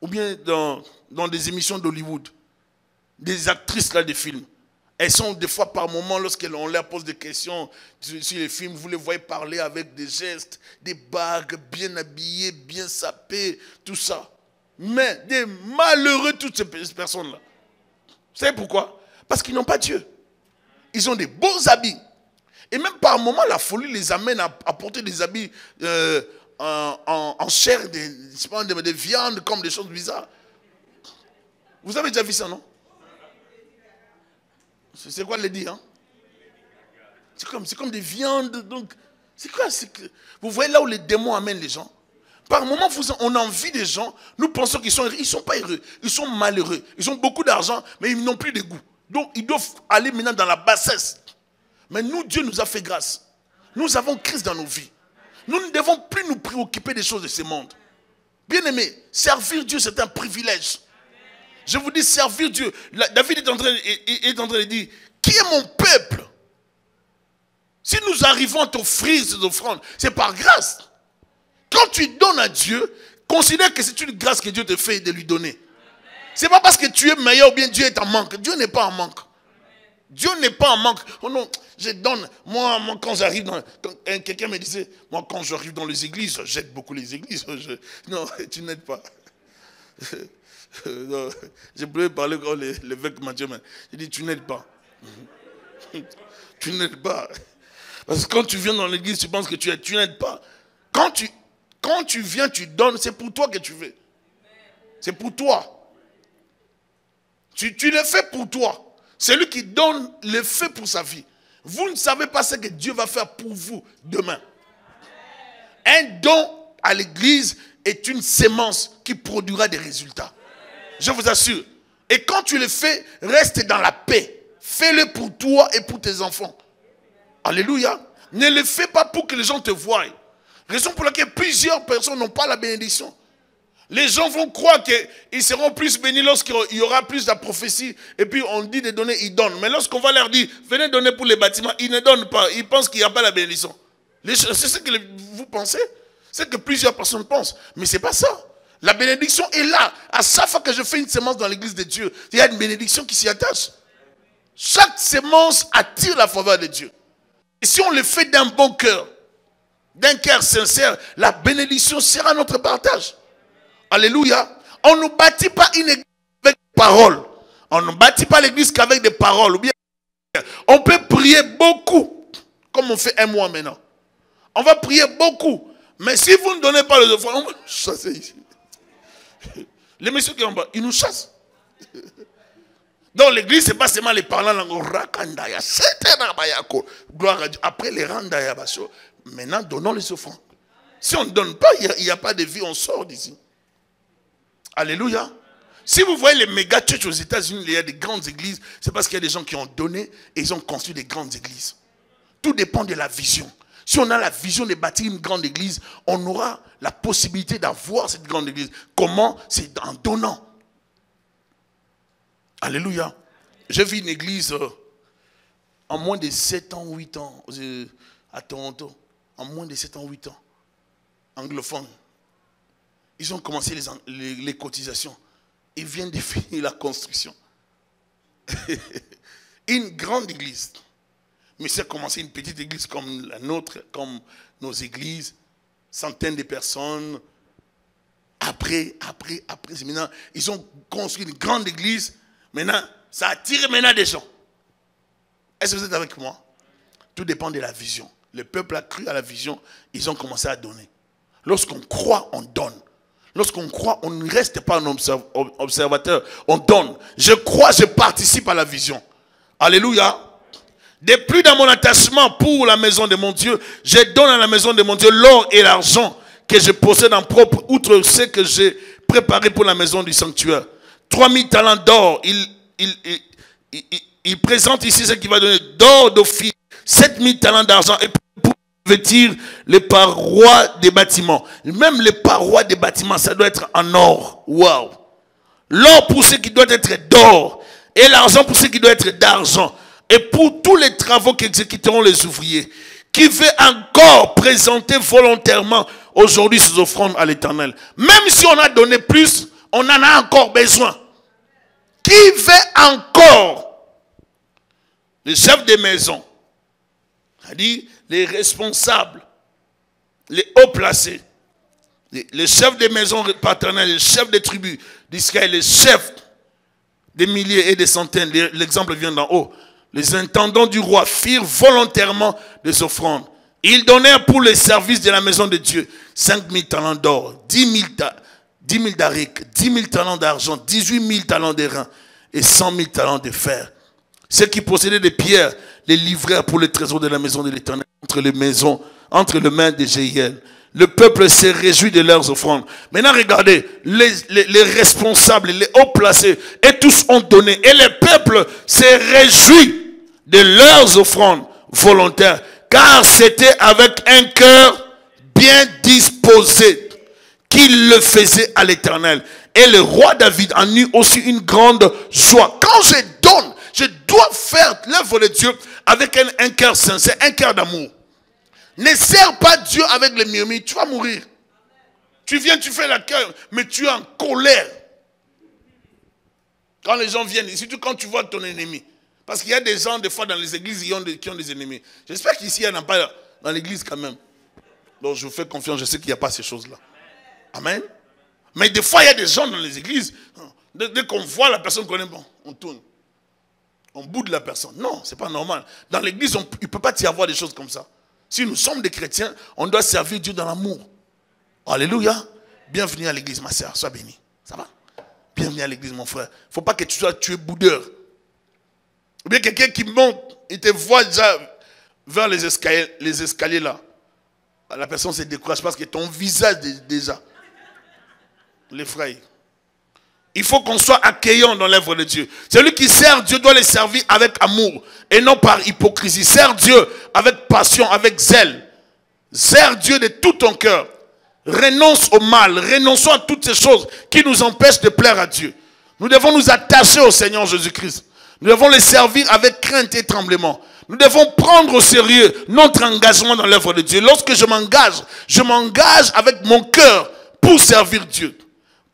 ou bien dans, dans des émissions d'Hollywood, des actrices là des films, elles sont des fois par moments, lorsqu'on leur pose des questions sur les films, vous les voyez parler avec des gestes, des bagues, bien habillées, bien sapées, tout ça. Mais des malheureux, toutes ces personnes-là. Vous savez pourquoi? Parce qu'ils n'ont pas Dieu. Ils ont des beaux habits. Et même par moments, la folie les amène à, porter des habits euh, en, chair, des, des, viandes, comme des choses bizarres. Vous avez déjà vu ça, non? C'est quoi le dire hein? C'est comme, des viandes. Donc, c'est quoi Vous voyez là où les démons amènent les gens? Par moments, on envie des gens, nous pensons qu'ils sont Ils ne sont pas heureux, ils sont malheureux. Ils ont beaucoup d'argent, mais ils n'ont plus de goût. Donc, ils doivent aller maintenant dans la bassesse. Mais nous, Dieu nous a fait grâce. Nous avons Christ dans nos vies. Nous ne devons plus nous préoccuper des choses de ce monde. Bien aimé, servir Dieu, c'est un privilège. Je vous dis, servir Dieu. David est en, train, de dire, qui est mon peuple? Si nous arrivons à t'offrir ces offrandes, c'est par grâce. Quand tu donnes à Dieu, considère que c'est une grâce que Dieu te fait de lui donner. C'est pas parce que tu es meilleur ou bien Dieu est en manque. Dieu n'est pas en manque. Dieu n'est pas en manque. Oh non, je donne. Moi, quand j'arrive dans. Quelqu'un me disait, moi, quand j'arrive dans les églises, j'aide beaucoup les églises. non, <laughs> tu n'aides pas. <laughs> je pouvais parler comme l'évêque Mathieu. Je dis, tu n'aides pas. <laughs> tu n'aides pas. Parce que quand tu viens dans l'église, tu penses que tu aides. Tu n'aides pas. Quand tu, quand tu viens, tu donnes, c'est pour toi que tu veux. C'est pour toi. Tu, le fais pour toi. Celui qui donne le fait pour sa vie. Vous ne savez pas ce que Dieu va faire pour vous demain. Un don à l'église est une sémence qui produira des résultats. Je vous assure. Et quand tu le fais, reste dans la paix. Fais-le pour toi et pour tes enfants. Alléluia. Ne le fais pas pour que les gens te voient. Raison pour laquelle plusieurs personnes n'ont pas la bénédiction. Les gens vont croire qu'ils seront plus bénis lorsqu'il y aura plus de prophétie. Et puis on dit de donner, ils donnent. Mais lorsqu'on va leur dire, venez donner pour les bâtiments, ils ne donnent pas. Ils pensent qu'il n'y a pas la bénédiction. C'est ce que vous pensez. C'est que plusieurs personnes pensent. Mais ce n'est pas ça. La bénédiction est là. À chaque fois que je fais une sémence dans l'église de Dieu, il y a une bénédiction qui s'y attache. Chaque sémence attire la faveur de Dieu. Et si on le fait d'un bon cœur, d'un cœur sincère, la bénédiction sera notre partage. Alléluia. On ne bâtit pas une église avec des paroles. On ne bâtit pas l'église qu'avec des paroles. On peut prier beaucoup, comme on fait un mois maintenant. On va prier beaucoup. Mais si vous ne donnez pas les offrandes, on va ici. <laughs> Les messieurs qui ont bas, ils nous chassent. Donc l'église, ce n'est pas seulement les parlants Gloire à Dieu. Après les randaya maintenant donnons les offrandes. Si on ne donne pas, il n'y a, pas de vie, on sort d'ici. Alléluia. Si vous voyez les méga churches aux États-Unis, il y a des grandes églises, c'est parce qu'il y a des gens qui ont donné et ils ont construit des grandes églises. Tout dépend de la vision. Si on a la vision de bâtir une grande église, on aura la possibilité d'avoir cette grande église. Comment? C'est en donnant. Alléluia. J'ai vu une église euh, en moins de 7 ans, 8 ans euh, à Toronto. En moins de 7 ans, 8 ans. Anglophone. Ils ont commencé les, cotisations. Ils viennent de <laughs> finir la construction. <laughs> une grande église. Mais c'est commencé une petite église comme la nôtre, comme nos églises, centaines de personnes. Après, après, après, maintenant, ils ont construit une grande église. Maintenant, ça attire maintenant des gens. Est-ce que vous êtes avec moi? Tout dépend de la vision. Le peuple a cru à la vision, ils ont commencé à donner. Lorsqu'on croit, on donne. Lorsqu'on croit, on ne reste pas un observateur, on donne. Je crois, je participe à la vision. Alléluia. Depuis dans mon attachement pour la maison de mon Dieu, je donne à la maison de mon Dieu l'or et l'argent que je possède en propre, outre ce que j'ai préparé pour la maison du sanctuaire. 3000 talents d'or, il, présente ici ce qu'il va donner d'or d'office, 7000 talents d'argent et pour vêtir les parois des bâtiments. Même les parois des bâtiments, ça doit être en or. Waouh! L'or pour ce qui doit être d'or et l'argent pour ce qui doit être d'argent et pour tous les travaux qu'exécuteront les ouvriers, qui veut encore présenter volontairement aujourd'hui ses offrandes à l'éternel. Même si on a donné plus, on en a encore besoin. Qui veut encore les chefs des maisons, c'est-à-dire les responsables, les hauts placés, les, chefs des maisons paternelles, les chefs des tribus d'Israël, les chefs des milliers et des centaines, l'exemple vient d'en haut, les intendants du roi firent volontairement des offrandes. Ils donnèrent pour le service de la maison de Dieu 5 000 talents d'or, 10 000, 10 d'aric, 10 000 talents d'argent, 18 000 talents d'airain et 100 000 talents de fer. Ceux qui possédaient des pierres les livrèrent pour le trésor de la maison de l'Éternel entre les maisons, entre les mains des Jéiel. Le peuple s'est réjoui de leurs offrandes. Maintenant, regardez, les, les, responsables, les hauts placés, et tous ont donné. Et le peuple s'est réjoui de leurs offrandes volontaires, car c'était avec un cœur bien disposé qu'il le faisait à l'éternel. Et le roi David en eut aussi une grande joie. Quand je donne, je dois faire l'œuvre de Dieu avec un cœur sincère, un cœur d'amour. Ne sers pas Dieu avec les murmures, tu vas mourir. Tu viens, tu fais la cœur, mais tu es en colère. Quand les gens viennent, surtout quand tu vois ton ennemi. Parce qu'il y a des gens, des fois, dans les églises qui ont des, ennemis. J'espère qu'ici, il n'y en a pas dans l'église quand même. Donc, je vous fais confiance, je sais qu'il n'y a pas ces choses-là. Amen. Mais des fois, il y a des gens dans les églises, dès, qu'on voit la personne qu'on aime, bon, on tourne. On boude la personne. Non, ce n'est pas normal. Dans l'église, il ne peut pas y avoir des choses comme ça. Si nous sommes des chrétiens, on doit servir Dieu dans l'amour. Alléluia. Bienvenue à l'église, ma soeur. Sois béni. Ça va? Bienvenue à l'église, mon frère. Il ne faut pas que tu sois tué boudeur. Ou bien quelqu'un qui monte, il te voit déjà vers les escaliers, les escaliers là. La personne se décourage parce que ton visage déjà l'effraie. Il faut qu'on soit accueillant dans l'œuvre de Dieu. Celui qui sert Dieu doit le servir avec amour et non par hypocrisie. Sers Dieu avec passion, avec zèle. Sers Dieu de tout ton cœur. Renonce au mal. Renonçons à toutes ces choses qui nous empêchent de plaire à Dieu. Nous devons nous attacher au Seigneur Jésus-Christ. Nous devons le servir avec crainte et tremblement. Nous devons prendre au sérieux notre engagement dans l'œuvre de Dieu. Lorsque je m'engage, je m'engage avec mon cœur pour servir Dieu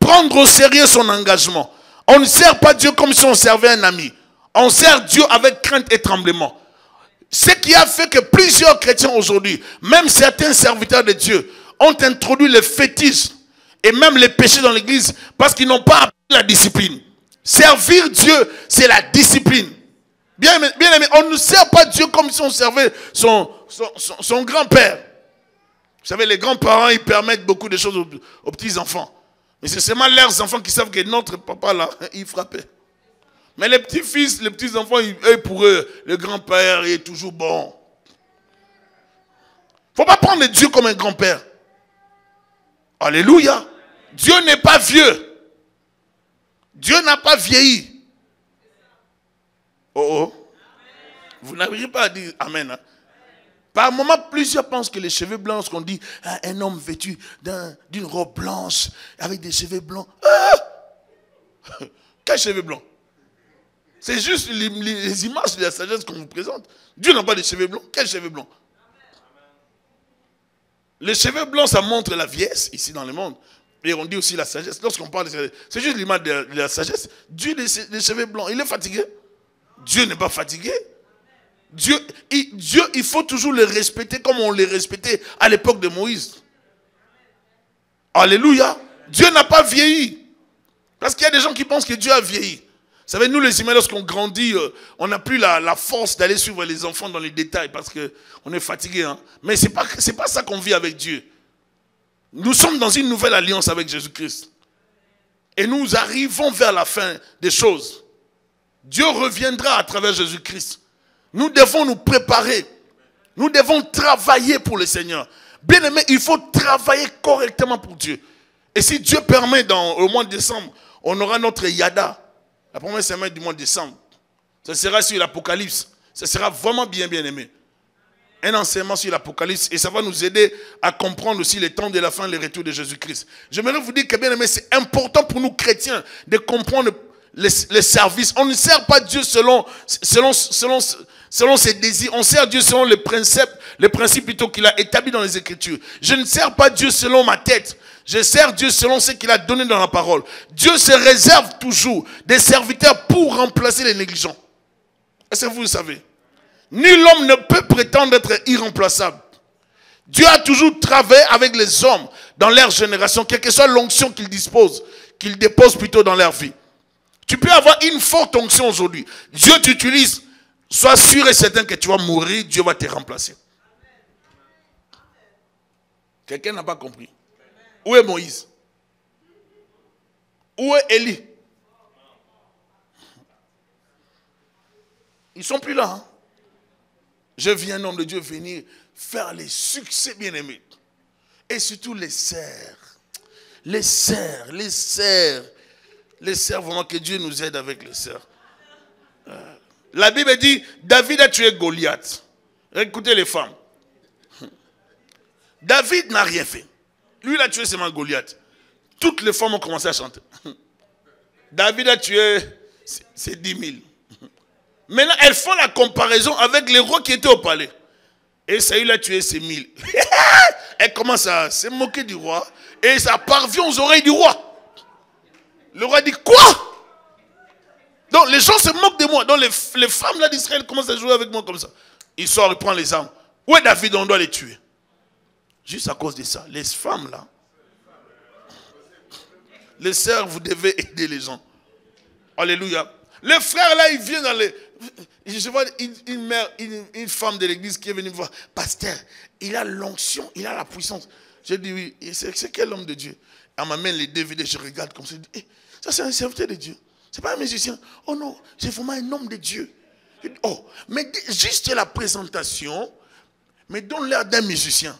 prendre au sérieux son engagement. On ne sert pas Dieu comme si on servait un ami. On sert Dieu avec crainte et tremblement. Ce qui a fait que plusieurs chrétiens aujourd'hui, même certains serviteurs de Dieu, ont introduit le fétiche et même les péchés dans l'église parce qu'ils n'ont pas appris la discipline. Servir Dieu, c'est la discipline. Bien, bien aimé, on ne sert pas Dieu comme si on servait son, son, grand-père. Vous savez, les grands-parents, ils permettent beaucoup de choses aux, petits-enfants. Mais c'est seulement leurs enfants qui savent que notre papa, là, <laughs> il frappait. Mais les petits-fils, les petits-enfants, eux, pour eux, le grand-père est toujours bon. Il ne faut pas prendre Dieu comme un grand-père. Alléluia. Dieu n'est pas vieux. Dieu n'a pas vieilli. Oh oh. Vous n'arrivez pas à dire Amen. Hein? Par moment, plusieurs pensent que les cheveux blancs, ce qu'on dit, hein, un homme vêtu d'une robe blanche, avec des cheveux blancs. Ah! <laughs> Quels cheveux blancs? C'est juste les, images de la sagesse qu'on vous présente. Dieu n'a pas de cheveux blancs. Quels cheveux blancs? Les cheveux blancs, ça montre la vieillesse ici dans le monde. Et on dit aussi la sagesse. Lorsqu'on parle de c'est juste l'image de, la sagesse. Dieu, les, cheveux blancs, il est fatigué? Dieu n'est pas fatigué? Dieu il, faut toujours le respecter comme on les respectait à l'époque de Moïse. Alléluia. Dieu n'a pas vieilli. Parce qu'il y a des gens qui pensent que Dieu a vieilli. Vous savez, nous les humains, lorsqu'on grandit, euh, on n'a plus la, force d'aller suivre les enfants dans les détails parce qu'on est fatigué. Hein. Mais ce n'est pas, pas ça qu'on vit avec Dieu. Nous sommes dans une nouvelle alliance avec Jésus-Christ. Et nous arrivons vers la fin des choses. Dieu reviendra à travers Jésus-Christ. Nous devons nous préparer. Nous devons travailler pour le Seigneur. Bien aimé, il faut travailler correctement pour Dieu. Et si Dieu permet, dans, au mois de décembre, on aura notre Yada, la première semaine du mois de décembre. Ce sera sur l'Apocalypse. Ce sera vraiment bien, bien aimé un enseignement sur l'Apocalypse et ça va nous aider à comprendre aussi les temps de la fin, le retour de Jésus-Christ. J'aimerais vous dire que bien aimé, c'est important pour nous chrétiens de comprendre les, services. On ne sert pas Dieu selon, selon, selon, selon ses désirs. On sert Dieu selon les principes, les principes plutôt qu'il a établis dans les Écritures. Je ne sers pas Dieu selon ma tête. Je sers Dieu selon ce qu'il a donné dans la parole. Dieu se réserve toujours des serviteurs pour remplacer les négligents. Est-ce que vous le savez? Nul homme ne peut prétendre être irremplaçable. Dieu a toujours travaillé avec les hommes dans leur génération, quelle que soit l'onction qu'ils disposent, qu'ils déposent plutôt dans leur vie. Tu peux avoir une forte onction aujourd'hui. Dieu t'utilise. Sois sûr et certain que tu vas mourir, Dieu va te remplacer. Quelqu'un n'a pas compris. Où est Moïse? Où est Élie? Ils sont plus là. Hein? Je viens, homme de Dieu, venir faire les succès bien-aimés. Et surtout les serres. Les serres, les serres. Les serres, vraiment que Dieu nous aide avec les serres. La Bible dit, David a tué Goliath. Écoutez les femmes. <laughs> David n'a rien fait. Lui, il a tué seulement Goliath. Toutes les femmes ont commencé à chanter. <laughs> David a tué ses 10 000. Maintenant, elles font la comparaison avec les rois qui étaient au palais. Et Saül a tué ses mille. <laughs> Elle commence à se moquer du roi. Et ça parvient aux oreilles du roi. Le roi dit Quoi? Donc les gens se moquent de moi. Donc les, les femmes là d'Israël commencent à jouer avec moi comme ça. Ils sortent, ils prennent les armes. Où est David? On doit les tuer. Juste à cause de ça. Les femmes là. Les sœurs, vous devez aider les gens. Alléluia. Les frères là, ils viennent dans les. Je vois une, mère, une, femme de l'église qui est venue me voir. Pasteur, il a l'onction, il a la puissance. Je dis oui, c'est quel homme de Dieu? Elle m'amène les DVD, je regarde comme ça. Eh, ça, c'est un serviteur de Dieu. C'est pas un musicien. Oh non, c'est vraiment un homme de Dieu. oh, mais juste la présentation, mais donne l'air d'un musicien.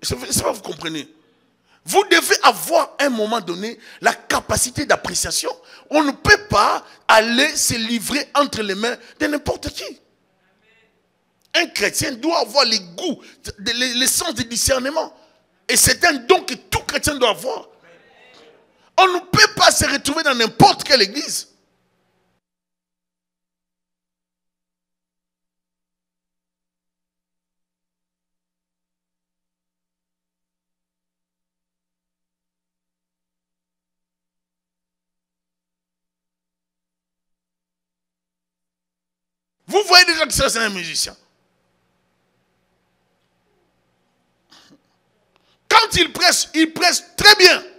C'est pas vous comprenez. Vous devez avoir à un moment donné la capacité d'appréciation. On ne peut pas aller se livrer entre les mains de n'importe qui. Un chrétien doit avoir les goûts, les sens de discernement. Et c'est un don que tout chrétien doit avoir. On ne peut pas se retrouver dans n'importe quelle église. Vous voyez déjà que ça, c'est un musicien. Quand il presse, il presse très bien.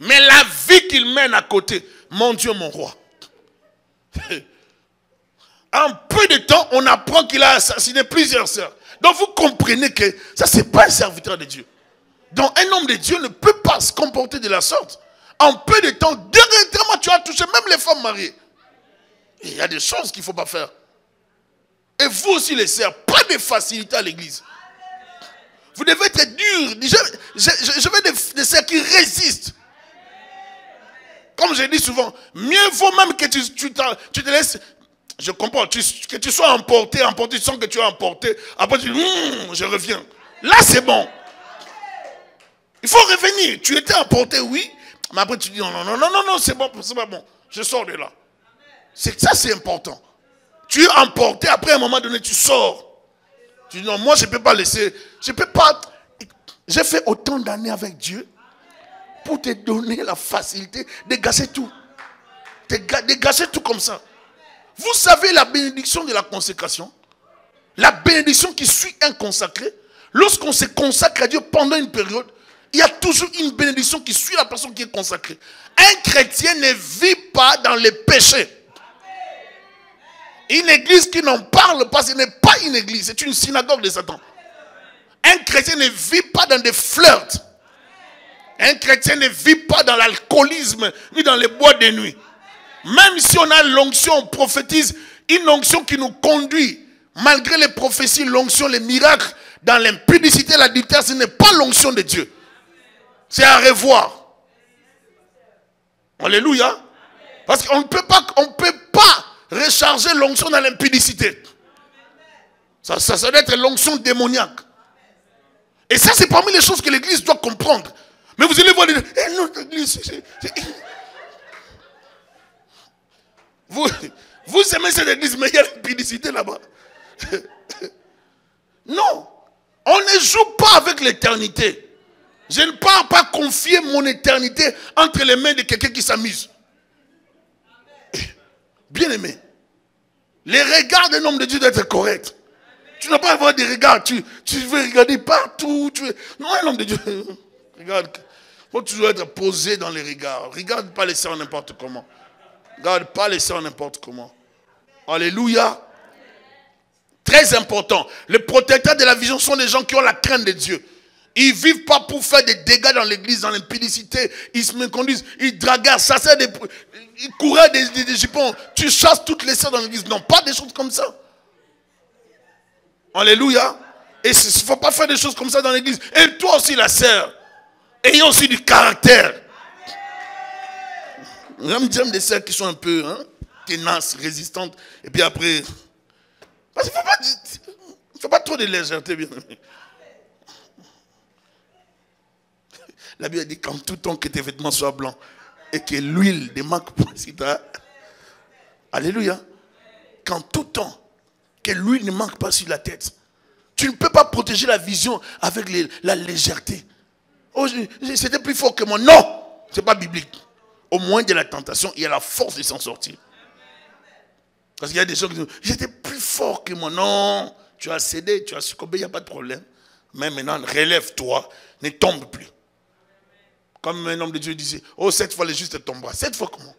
Mais la vie qu'il mène à côté, mon Dieu, mon roi. <laughs> En peu de temps, on apprend qu'il a assassiné plusieurs sœurs. Donc vous comprenez que ça, c'est pas un serviteur de Dieu. Donc un homme de Dieu ne peut pas se comporter de la sorte. En peu de temps, directement, tu as touché même les femmes mariées. il y a des choses qu'il ne faut pas faire. Et vous aussi, les sœurs, pas de facilité à l'église. Vous devez être dur. Je, veux des, des sœurs qui résistent. Comme je dis souvent, mieux vaut même que tu, tu, te laisses. Je comprends, que tu sois emporté, emporté, tu sens que tu es emporté. Après, tu dis, hum, je reviens. Là, c'est bon. Il faut revenir. Tu étais emporté, oui. Mais après, tu dis, non, non, non, non, non, c'est bon, c'est pas bon. Je sors de là. C'est ça, c'est important. Tu es emporté, après, à un moment donné, tu sors. Tu dis, non, moi, je ne peux pas laisser. Je ne peux pas. J'ai fait autant d'années avec Dieu pour te donner la facilité de gâcher tout. De gâcher tout comme ça. Vous savez la bénédiction de la consécration? La bénédiction qui suit un consacré. Lorsqu'on se consacre à Dieu pendant une période, il y a toujours une bénédiction qui suit la personne qui est consacrée. Un chrétien ne vit pas dans les péchés. Une église qui n'en parle pas, ce n'est pas une église, c'est une synagogue de Satan. Un chrétien ne vit pas dans des flirts. Un chrétien ne vit pas dans l'alcoolisme ni dans les bois de nuit. Même si on a l'onction, on prophétise une onction qui nous conduit, malgré les prophéties, l'onction, les miracles, dans l'impudicité, l'adultère, ce n'est pas l'onction de Dieu. C'est à revoir. Alléluia. Parce qu'on ne peut pas, on peut pas recharger l'onction dans l'impudicité. Ça, ça, ça doit être l'onction démoniaque. Et ça, c'est parmi les choses que l'Église doit comprendre. Mais vous allez voir, eh, vous, vous aimez cette église, mais il y a l'impudicité là-bas. Non, on ne joue pas avec l'éternité. Je ne pars pas confier mon éternité entre les mains de quelqu'un qui s'amuse. Bien aimé, les regards d'un homme de Dieu doivent être corrects. Tu n'as pas à avoir des regards, tu, tu veux regarder partout. Tu Non, un homme de Dieu, <laughs> regarde faut toujours être posé dans les regards. Regarde pas les sœurs n'importe comment. Regarde pas les sœurs n'importe comment. Alléluia. Très important. Les protecteurs de la vision sont des gens qui ont la crainte de Dieu. Ils vivent pas pour faire des dégâts dans l'église, dans l'impudicité. Ils se méconduisent, ils draguent, des, ils couraient des, des, jupons. Tu chasses toutes les sœurs dans l'église. Non, pas des choses comme ça. Alléluia. Et il ne faut pas faire des choses comme ça dans l'église. Et toi aussi, la sœur. Ayant aussi du caractère. J'aime des sœurs qui sont un peu hein, tenaces, résistantes. Et puis après. Parce qu'il ne faut, pas trop de légèreté, bien La Bible dit qu'en tout temps que tes vêtements soient blancs et que l'huile ne manque pas Alléluia. Qu'en tout temps que l'huile ne manque pas sur la tête. Tu ne peux pas protéger la vision avec la légèreté. Oh, c'était plus fort que moi. Non, ce n'est pas biblique. Au moins de la tentation, il y a la force de s'en sortir. Parce qu'il y a des gens qui disent, j'étais plus fort que moi. Non, tu as cédé, tu as succombé, il n'y a pas de problème. Mais maintenant, relève-toi, ne tombe plus. Comme un homme de Dieu disait, oh, cette fois, le juste tombera. Cette fois, comment?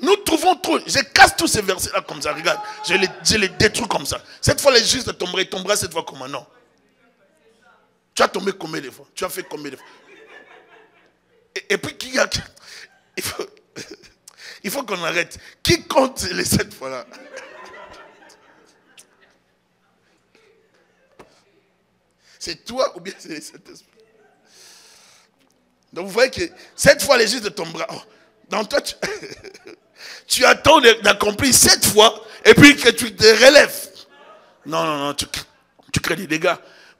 Nous trouvons trop. Je casse tous ces versets-là comme ça. Regarde, je les, je les détruis comme ça. Cette fois, le juste tombera. Il tombera cette fois comment? Non. Tu as tombé combien de fois Tu as fait combien de fois et, puis, qui a. <laughs> Il faut, qu'on arrête. Qui compte les sept fois-là C'est toi ou bien c'est les sept esprits? Donc vous voyez que cette fois, les justes tombera. Oh, dans toi, tu, <laughs> attends d'accomplir sept fois et puis que tu te relèves. Non, non, non, tu crées des dégâts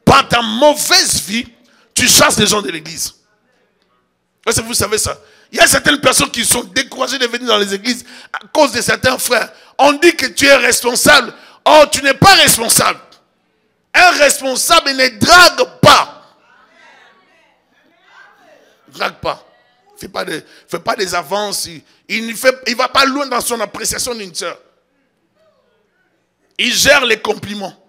par ta mauvaise vie, tu chasses les gens de l'église. Est-ce que vous savez ça? Il y a certaines personnes qui sont découragées de venir dans les églises à cause de certains frères. On dit que tu es responsable. Or, tu n'es pas responsable. Un responsable ne drague pas. Drague pas. Ne fait pas, des avances. Il ne il va pas loin dans son appréciation d'une soeur. Il gère les compliments.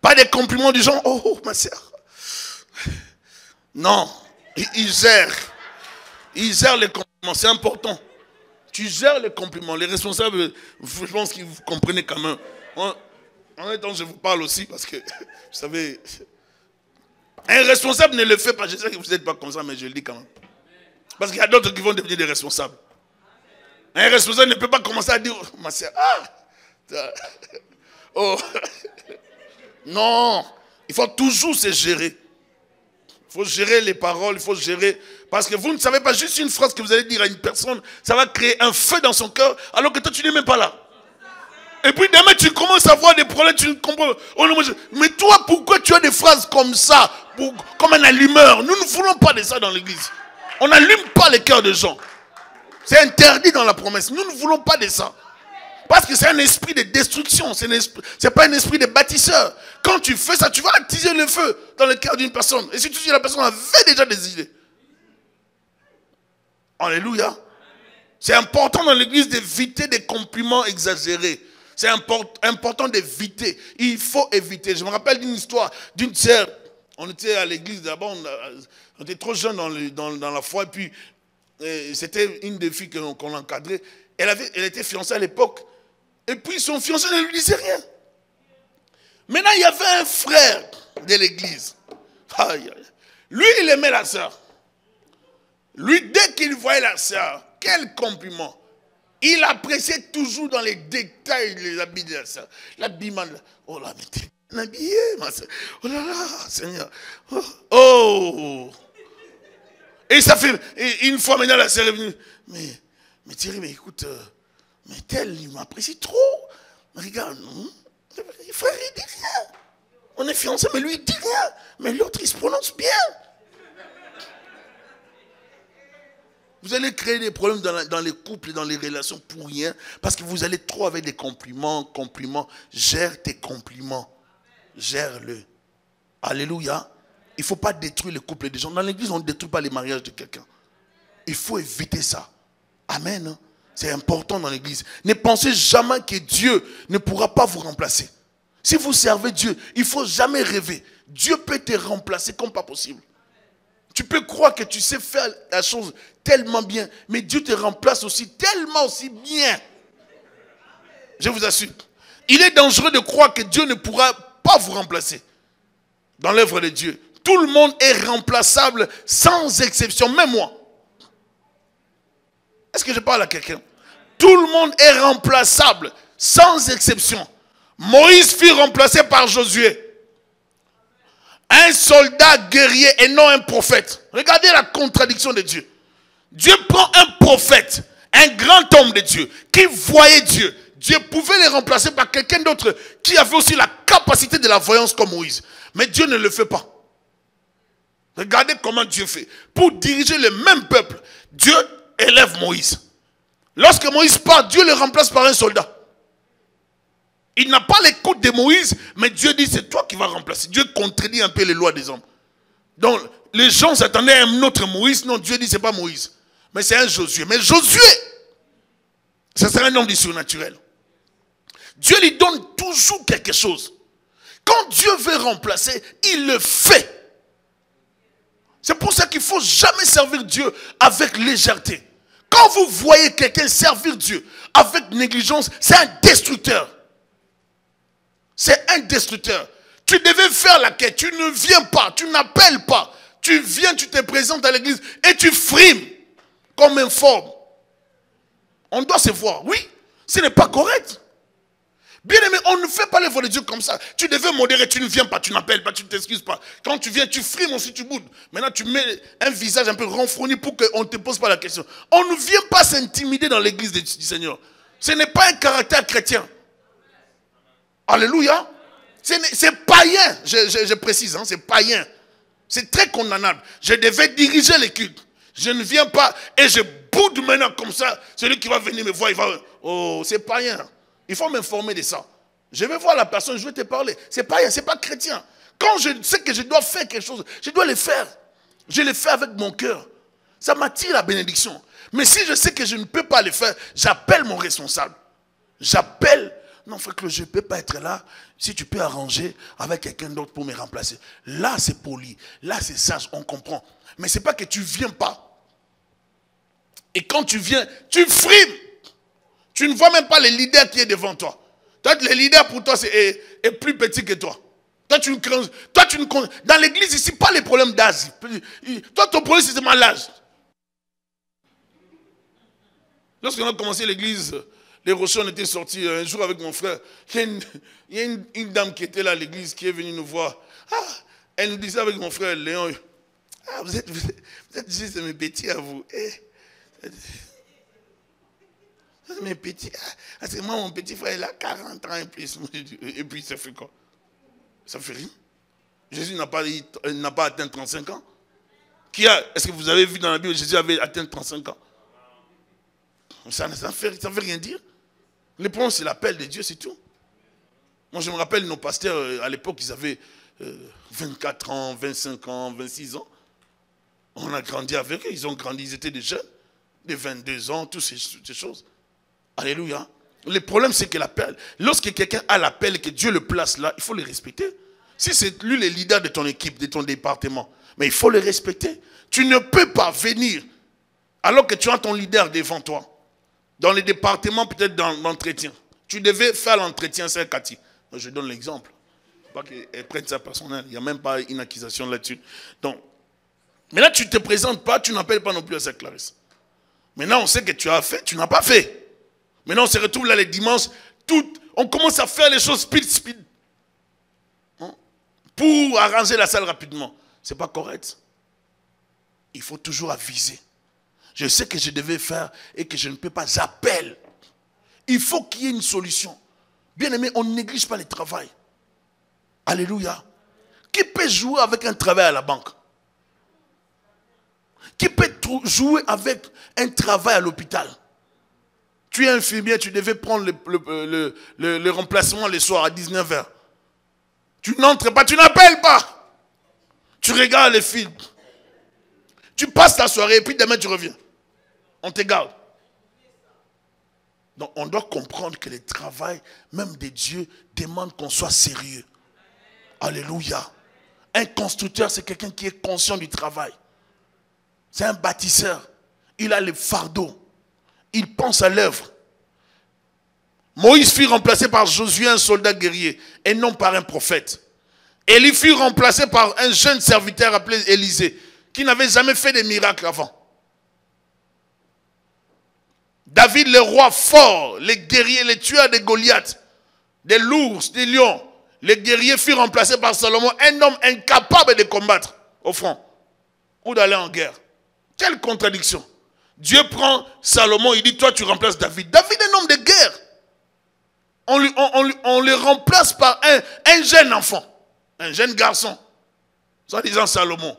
Pas des compliments du genre, oh, oh ma soeur. Non, il, gère. Il gère les compliments, c'est important. Tu gères les compliments. Les responsables, je pense qu'ils vous comprenez quand même. En même temps, je vous parle aussi parce que, vous savez, un responsable ne le fait pas. Je sais que vous n'êtes pas comme ça, mais je le dis quand même. Parce qu'il y a d'autres qui vont devenir des responsables. Un responsable ne peut pas commencer à dire, oh, ma soeur, ah, oh, non, il faut toujours se gérer. Il faut gérer les paroles, il faut gérer. Parce que vous ne savez pas juste une phrase que vous allez dire à une personne, ça va créer un feu dans son cœur, alors que toi tu n'es même pas là. Et puis demain tu commences à avoir des problèmes, tu ne comprends pas. Oh mais toi, pourquoi tu as des phrases comme ça, comme un allumeur? Nous ne voulons pas de ça dans l'église. On n'allume pas les cœurs des gens. C'est interdit dans la promesse. Nous ne voulons pas de ça. Parce que c'est un esprit de destruction. Ce n'est pas un esprit de bâtisseur. Quand tu fais ça, tu vas attiser le feu dans le cœur d'une personne. Et si tu dis la personne avait déjà des idées. Alléluia. C'est important dans l'église d'éviter des compliments exagérés. C'est important d'éviter. Il faut éviter. Je me rappelle d'une histoire d'une sœur. On était à l'église d'abord, on était trop jeunes dans, la foi. Et puis, c'était une des filles qu'on encadrait. Elle, avait, elle était fiancée à l'époque. Et puis son fiancé ne lui disait rien. Maintenant, il y avait un frère de l'église. Lui, il aimait la sœur. Lui, dès qu'il voyait la sœur, quel compliment. Il appréciait toujours dans les détails les habits de la sœur. L'habillement. Oh là, mais t'es bien habillé, ma sœur. Oh là là, Seigneur. Oh. oh. Et ça fait. une fois maintenant, la sœur est venue. Mais, mais Thierry, mais écoute. Euh, mais tel, il m'apprécie trop. Regarde, frère, il dit rien. On est fiancés, mais lui, il dit rien. Mais l'autre, il se prononce bien. Vous allez créer des problèmes dans, les couples et dans les relations pour rien, parce que vous allez trop avec des compliments, compliments. Gère tes compliments. Gère-le. Alléluia. Il ne faut pas détruire les couples des gens. Dans l'église, on ne détruit pas les mariages de quelqu'un. Il faut éviter ça. Amen. C'est important dans l'église. Ne pensez jamais que Dieu ne pourra pas vous remplacer. Si vous servez Dieu, il ne faut jamais rêver. Dieu peut te remplacer comme pas possible. Tu peux croire que tu sais faire la chose tellement bien, mais Dieu te remplace aussi tellement aussi bien. Je vous assure. Il est dangereux de croire que Dieu ne pourra pas vous remplacer dans l'œuvre de Dieu. Tout le monde est remplaçable sans exception, même moi. Est-ce que je parle à quelqu'un? Tout le monde est remplaçable, sans exception. Moïse fut remplacé par Josué. Un soldat guerrier et non un prophète. Regardez la contradiction de Dieu. Dieu prend un prophète, un grand homme de Dieu, qui voyait Dieu. Dieu pouvait le remplacer par quelqu'un d'autre qui avait aussi la capacité de la voyance comme Moïse. Mais Dieu ne le fait pas. Regardez comment Dieu fait. Pour diriger le même peuple, Dieu élève Moïse. Lorsque Moïse part, Dieu le remplace par un soldat. Il n'a pas l'écoute de Moïse, mais Dieu dit c'est toi qui vas remplacer. Dieu contredit un peu les lois des hommes. Donc les gens s'attendaient à un autre Moïse. Non, Dieu dit c'est pas Moïse, mais c'est un Josué. Mais Josué, ce sera un homme du surnaturel. Dieu lui donne toujours quelque chose. Quand Dieu veut remplacer, il le fait. C'est pour ça qu'il faut jamais servir Dieu avec légèreté. Quand vous voyez quelqu'un servir Dieu avec négligence, c'est un destructeur. C'est un destructeur. Tu devais faire la quête. Tu ne viens pas. Tu n'appelles pas. Tu viens, tu te présentes à l'église et tu frimes comme un forme. On doit se voir. Oui, ce n'est pas correct. Bien aimé, on ne fait pas les de Dieu comme ça. Tu devais modérer, tu ne viens pas, tu n'appelles pas, tu ne t'excuses pas. Quand tu viens, tu frimes aussi, tu boudes. Maintenant, tu mets un visage un peu renfrogné pour qu'on ne te pose pas la question. On ne vient pas s'intimider dans l'église du Seigneur. Ce n'est pas un caractère chrétien. Alléluia. C'est païen, je, je, précise, hein, c'est païen. C'est très condamnable. Je devais diriger les cultes. Je ne viens pas et je boude maintenant comme ça. Celui qui va venir me voir, il va... Oh, c'est païen. Il faut m'informer de ça. Je vais voir la personne, je vais te parler. C'est pas c'est pas chrétien. Quand je sais que je dois faire quelque chose, je dois le faire. Je le fais avec mon cœur. Ça m'attire la bénédiction. Mais si je sais que je ne peux pas le faire, j'appelle mon responsable. J'appelle. Non, frère que je ne peux pas être là. Si tu peux arranger avec quelqu'un d'autre pour me remplacer. Là, c'est poli. Là, c'est sage. On comprend. Mais ce n'est pas que tu ne viens pas. Et quand tu viens, tu frimes. Tu ne vois même pas le leader qui est devant toi. Toi, le leader pour toi est, est plus petit que toi. Toi, tu ne toi, tu ne Dans l'église ici, pas les problèmes d'âge. Toi, ton problème, c'est seulement l'âge. Lorsqu'on a commencé l'église, les rochers, on était sortis un jour avec mon frère. Il y a une, dame qui était là à l'église qui est venue nous voir. Ah, elle nous disait avec mon frère Léon, ah, vous êtes, vous êtes, juste mes petits à vous. Eh, mes petits, ah, c'est moi, mon petit frère, il a 40 ans et plus. Et puis, ça fait quoi? Ça fait rien. Jésus n'a pas, n'a pas atteint 35 ans. Qui a, est-ce que vous avez vu dans la Bible, Jésus avait atteint 35 ans? Ça ne fait, veut rien dire. Le problème, c'est l'appel de Dieu, c'est tout. Moi, je me rappelle, nos pasteurs, euh, à l'époque, ils avaient 24 euh, ans, 25 ans, 26 ans. On a grandi avec eux, ils ont grandi, ils étaient des jeunes, des 22 ans, toutes ces choses. Alléluia. Le problème, c'est que l'appel, lorsque quelqu'un a l'appel et que Dieu le place là, il faut le respecter. Si c'est lui le leader de ton équipe, de ton département, mais il faut le respecter. Tu ne peux pas venir alors que tu as ton leader devant toi, dans le département, peut-être dans l'entretien. Tu devais faire l'entretien, c'est Cathy. Je donne l'exemple. Pas qu'elle prenne sa personnelle. Il n'y a même pas une accusation là-dessus. Donc, mais là, tu ne te présentes pas, tu n'appelles pas non plus à sa Clarisse. Maintenant, on sait que tu as fait, tu n'as pas fait. Maintenant, on se retrouve là les dimanches, tout, on commence à faire les choses speed, speed. Hein? Pour arranger la salle rapidement. Ce n'est pas correct. Il faut toujours aviser. Je sais que je devais faire et que je ne peux pas. J'appelle. Il faut qu'il y ait une solution. Bien aimé, on ne néglige pas le travail. Alléluia. Qui peut jouer avec un travail à la banque? Qui peut jouer avec un travail à l'hôpital? Tu es infirmier, tu devais prendre le, le, remplacement le soir à 19h. Tu n'entres pas, tu n'appelles pas. Tu regardes les films. Tu passes ta soirée et puis demain tu reviens. On te garde. Donc on doit comprendre que le travail, même de Dieu, demande qu'on soit sérieux. Alléluia. Un constructeur, c'est quelqu'un qui est conscient du travail. C'est un bâtisseur. Il a le fardeau il pense à l'œuvre. Moïse fut remplacé par Josué, un soldat guerrier, et non par un prophète. Élie fut remplacé par un jeune serviteur appelé Élisée, qui n'avait jamais fait de miracles avant. David, le roi fort, les guerriers, les tueurs de Goliath, des l'ours, des lions, les guerriers furent remplacés par Salomon, un homme incapable de combattre au front ou d'aller en guerre. Quelle contradiction. Dieu prend Salomon, il dit, toi tu remplaces David. David est un homme de guerre. On, le remplace par un, jeune enfant, un jeune garçon, soit disant Salomon.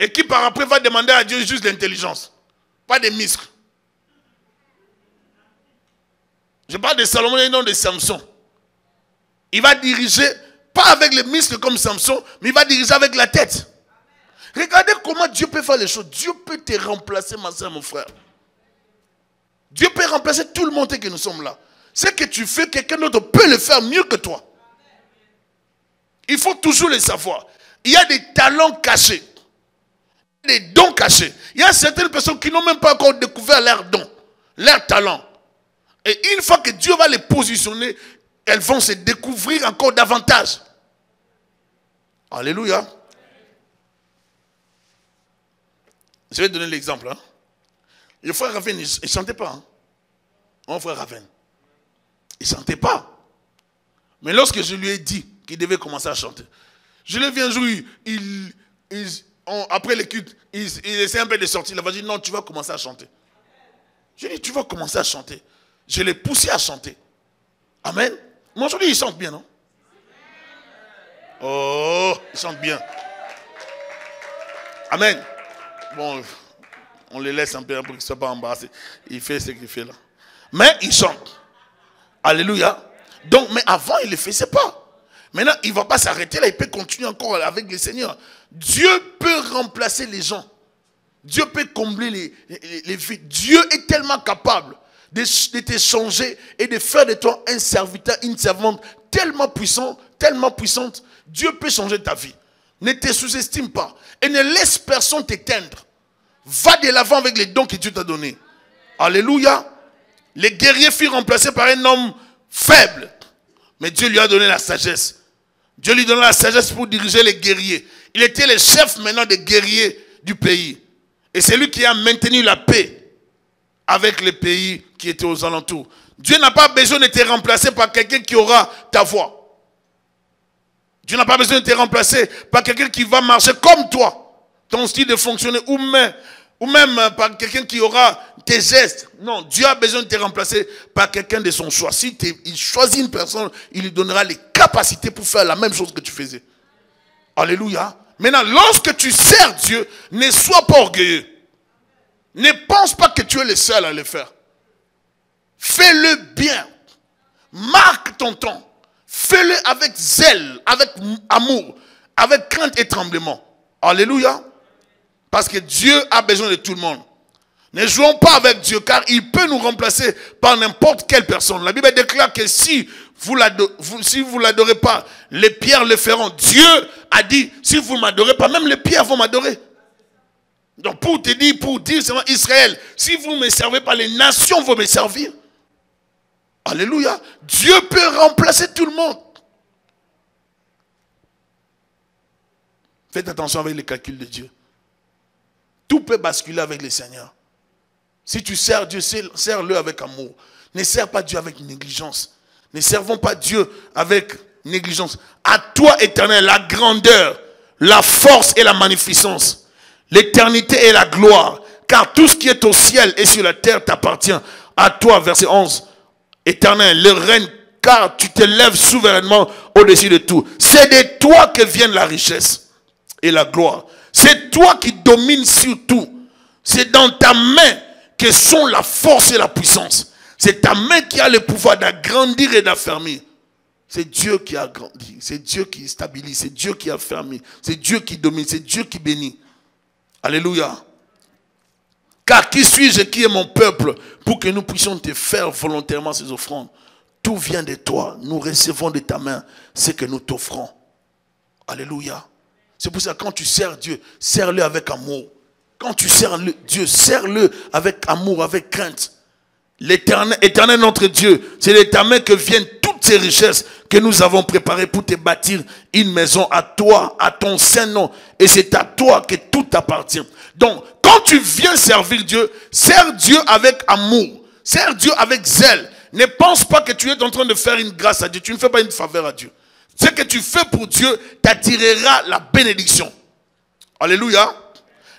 Et qui par après va demander à Dieu juste l'intelligence, pas des muscles. Je parle de Salomon et non de Samson. Il va diriger, pas avec les muscles comme Samson, mais il va diriger avec la tête. Regardez comment Dieu peut faire les choses. Dieu peut te remplacer, ma soeur, mon frère. Dieu peut remplacer tout le monde que nous sommes là. Ce que tu fais, quelqu'un d'autre peut le faire mieux que toi. Il faut toujours le savoir. Il y a des talents cachés. Des dons cachés. Il y a certaines personnes qui n'ont même pas encore découvert leurs dons, leurs talents. Et une fois que Dieu va les positionner, elles vont se découvrir encore davantage. Alléluia. Je vais donner l'exemple. Hein. Le frère Raven, il ne chantait pas. Hein. Mon frère Raven. Il ne chantait pas. Mais lorsque je lui ai dit qu'il devait commencer à chanter, je l'ai vu un jour, il, après l'écoute, il, il essaie un peu de sortir. Il va dire non, tu vas commencer à chanter. Je lui ai dit, tu vas commencer à chanter. Je l'ai poussé à chanter. Amen. Mais aujourd'hui, il chante bien, non? Oh, il chante bien. Amen. Bon, on le laisse un peu pour qu'il ne soit pas embarrassé. Il fait ce qu'il fait là. Mais il chante. Alléluia. Donc, mais avant, il ne le faisait pas. Maintenant, il ne va pas s'arrêter là. Il peut continuer encore avec le Seigneur. Dieu peut remplacer les gens. Dieu peut combler les, les, vies. Dieu est tellement capable de, de t'échanger et de faire de toi un serviteur, une servante tellement puissante, tellement puissante. Dieu peut changer ta vie. Ne te sous-estime pas et ne laisse personne t'éteindre. Va de l'avant avec les dons que Dieu t'a donnés. Alléluia. Les guerriers furent remplacés par un homme faible. Mais Dieu lui a donné la sagesse. Dieu lui donna la sagesse pour diriger les guerriers. Il était le chef maintenant des guerriers du pays. Et c'est lui qui a maintenu la paix avec les pays qui étaient aux alentours. Dieu n'a pas besoin de te remplacer par quelqu'un qui aura ta voix. Dieu n'a pas besoin de te remplacer par quelqu'un qui va marcher comme toi, ton style de fonctionner, ou même, ou même par quelqu'un qui aura tes gestes. Non, Dieu a besoin de te remplacer par quelqu'un de son choix. Si il choisit une personne, il lui donnera les capacités pour faire la même chose que tu faisais. Alléluia. Maintenant, lorsque tu sers Dieu, ne sois pas orgueilleux. Ne pense pas que tu es le seul à le faire. Fais-le bien. Marque ton temps. Fais-le avec zèle, avec amour, avec crainte et tremblement. Alléluia. Parce que Dieu a besoin de tout le monde. Ne jouons pas avec Dieu car il peut nous remplacer par n'importe quelle personne. La Bible déclare que si vous ne l'adorez pas, les pierres le feront. Dieu a dit, si vous ne m'adorez pas, même les pierres vont m'adorer. Donc pour te dire, pour dire seulement Israël, si vous ne me servez pas, les nations vont me servir. Alléluia. Dieu peut remplacer tout le monde. Faites attention avec les calculs de Dieu. Tout peut basculer avec le Seigneur. Si tu sers Dieu, sers-le avec amour. Ne sers pas Dieu avec négligence. Ne servons pas Dieu avec négligence. À toi, éternel, la grandeur, la force et la magnificence, l'éternité et la gloire. Car tout ce qui est au ciel et sur la terre t'appartient. À toi, verset 11. Éternel, le règne, car tu te lèves souverainement au-dessus de tout. C'est de toi que viennent la richesse et la gloire. C'est toi qui domines sur tout. C'est dans ta main que sont la force et la puissance. C'est ta main qui a le pouvoir d'agrandir et d'affermir. C'est Dieu qui a grandi, c'est Dieu qui stabilise, c'est Dieu qui a fermé, c'est Dieu qui domine, c'est Dieu qui bénit. Alléluia. Car qui suis-je et qui est mon peuple pour que nous puissions te faire volontairement ces offrandes? Tout vient de toi. Nous recevons de ta main ce que nous t'offrons. Alléluia. C'est pour ça que quand tu sers Dieu, sers-le avec amour. Quand tu sers Dieu, sers-le avec amour, avec crainte. L'éternel, éternel notre Dieu, c'est de ta main que viennent ces richesses que nous avons préparées pour te bâtir une maison à toi, à ton saint nom. Et c'est à toi que tout appartient. Donc, quand tu viens servir Dieu, sers Dieu avec amour. Sers Dieu avec zèle. Ne pense pas que tu es en train de faire une grâce à Dieu. Tu ne fais pas une faveur à Dieu. Ce que tu fais pour Dieu t'attirera la bénédiction. Alléluia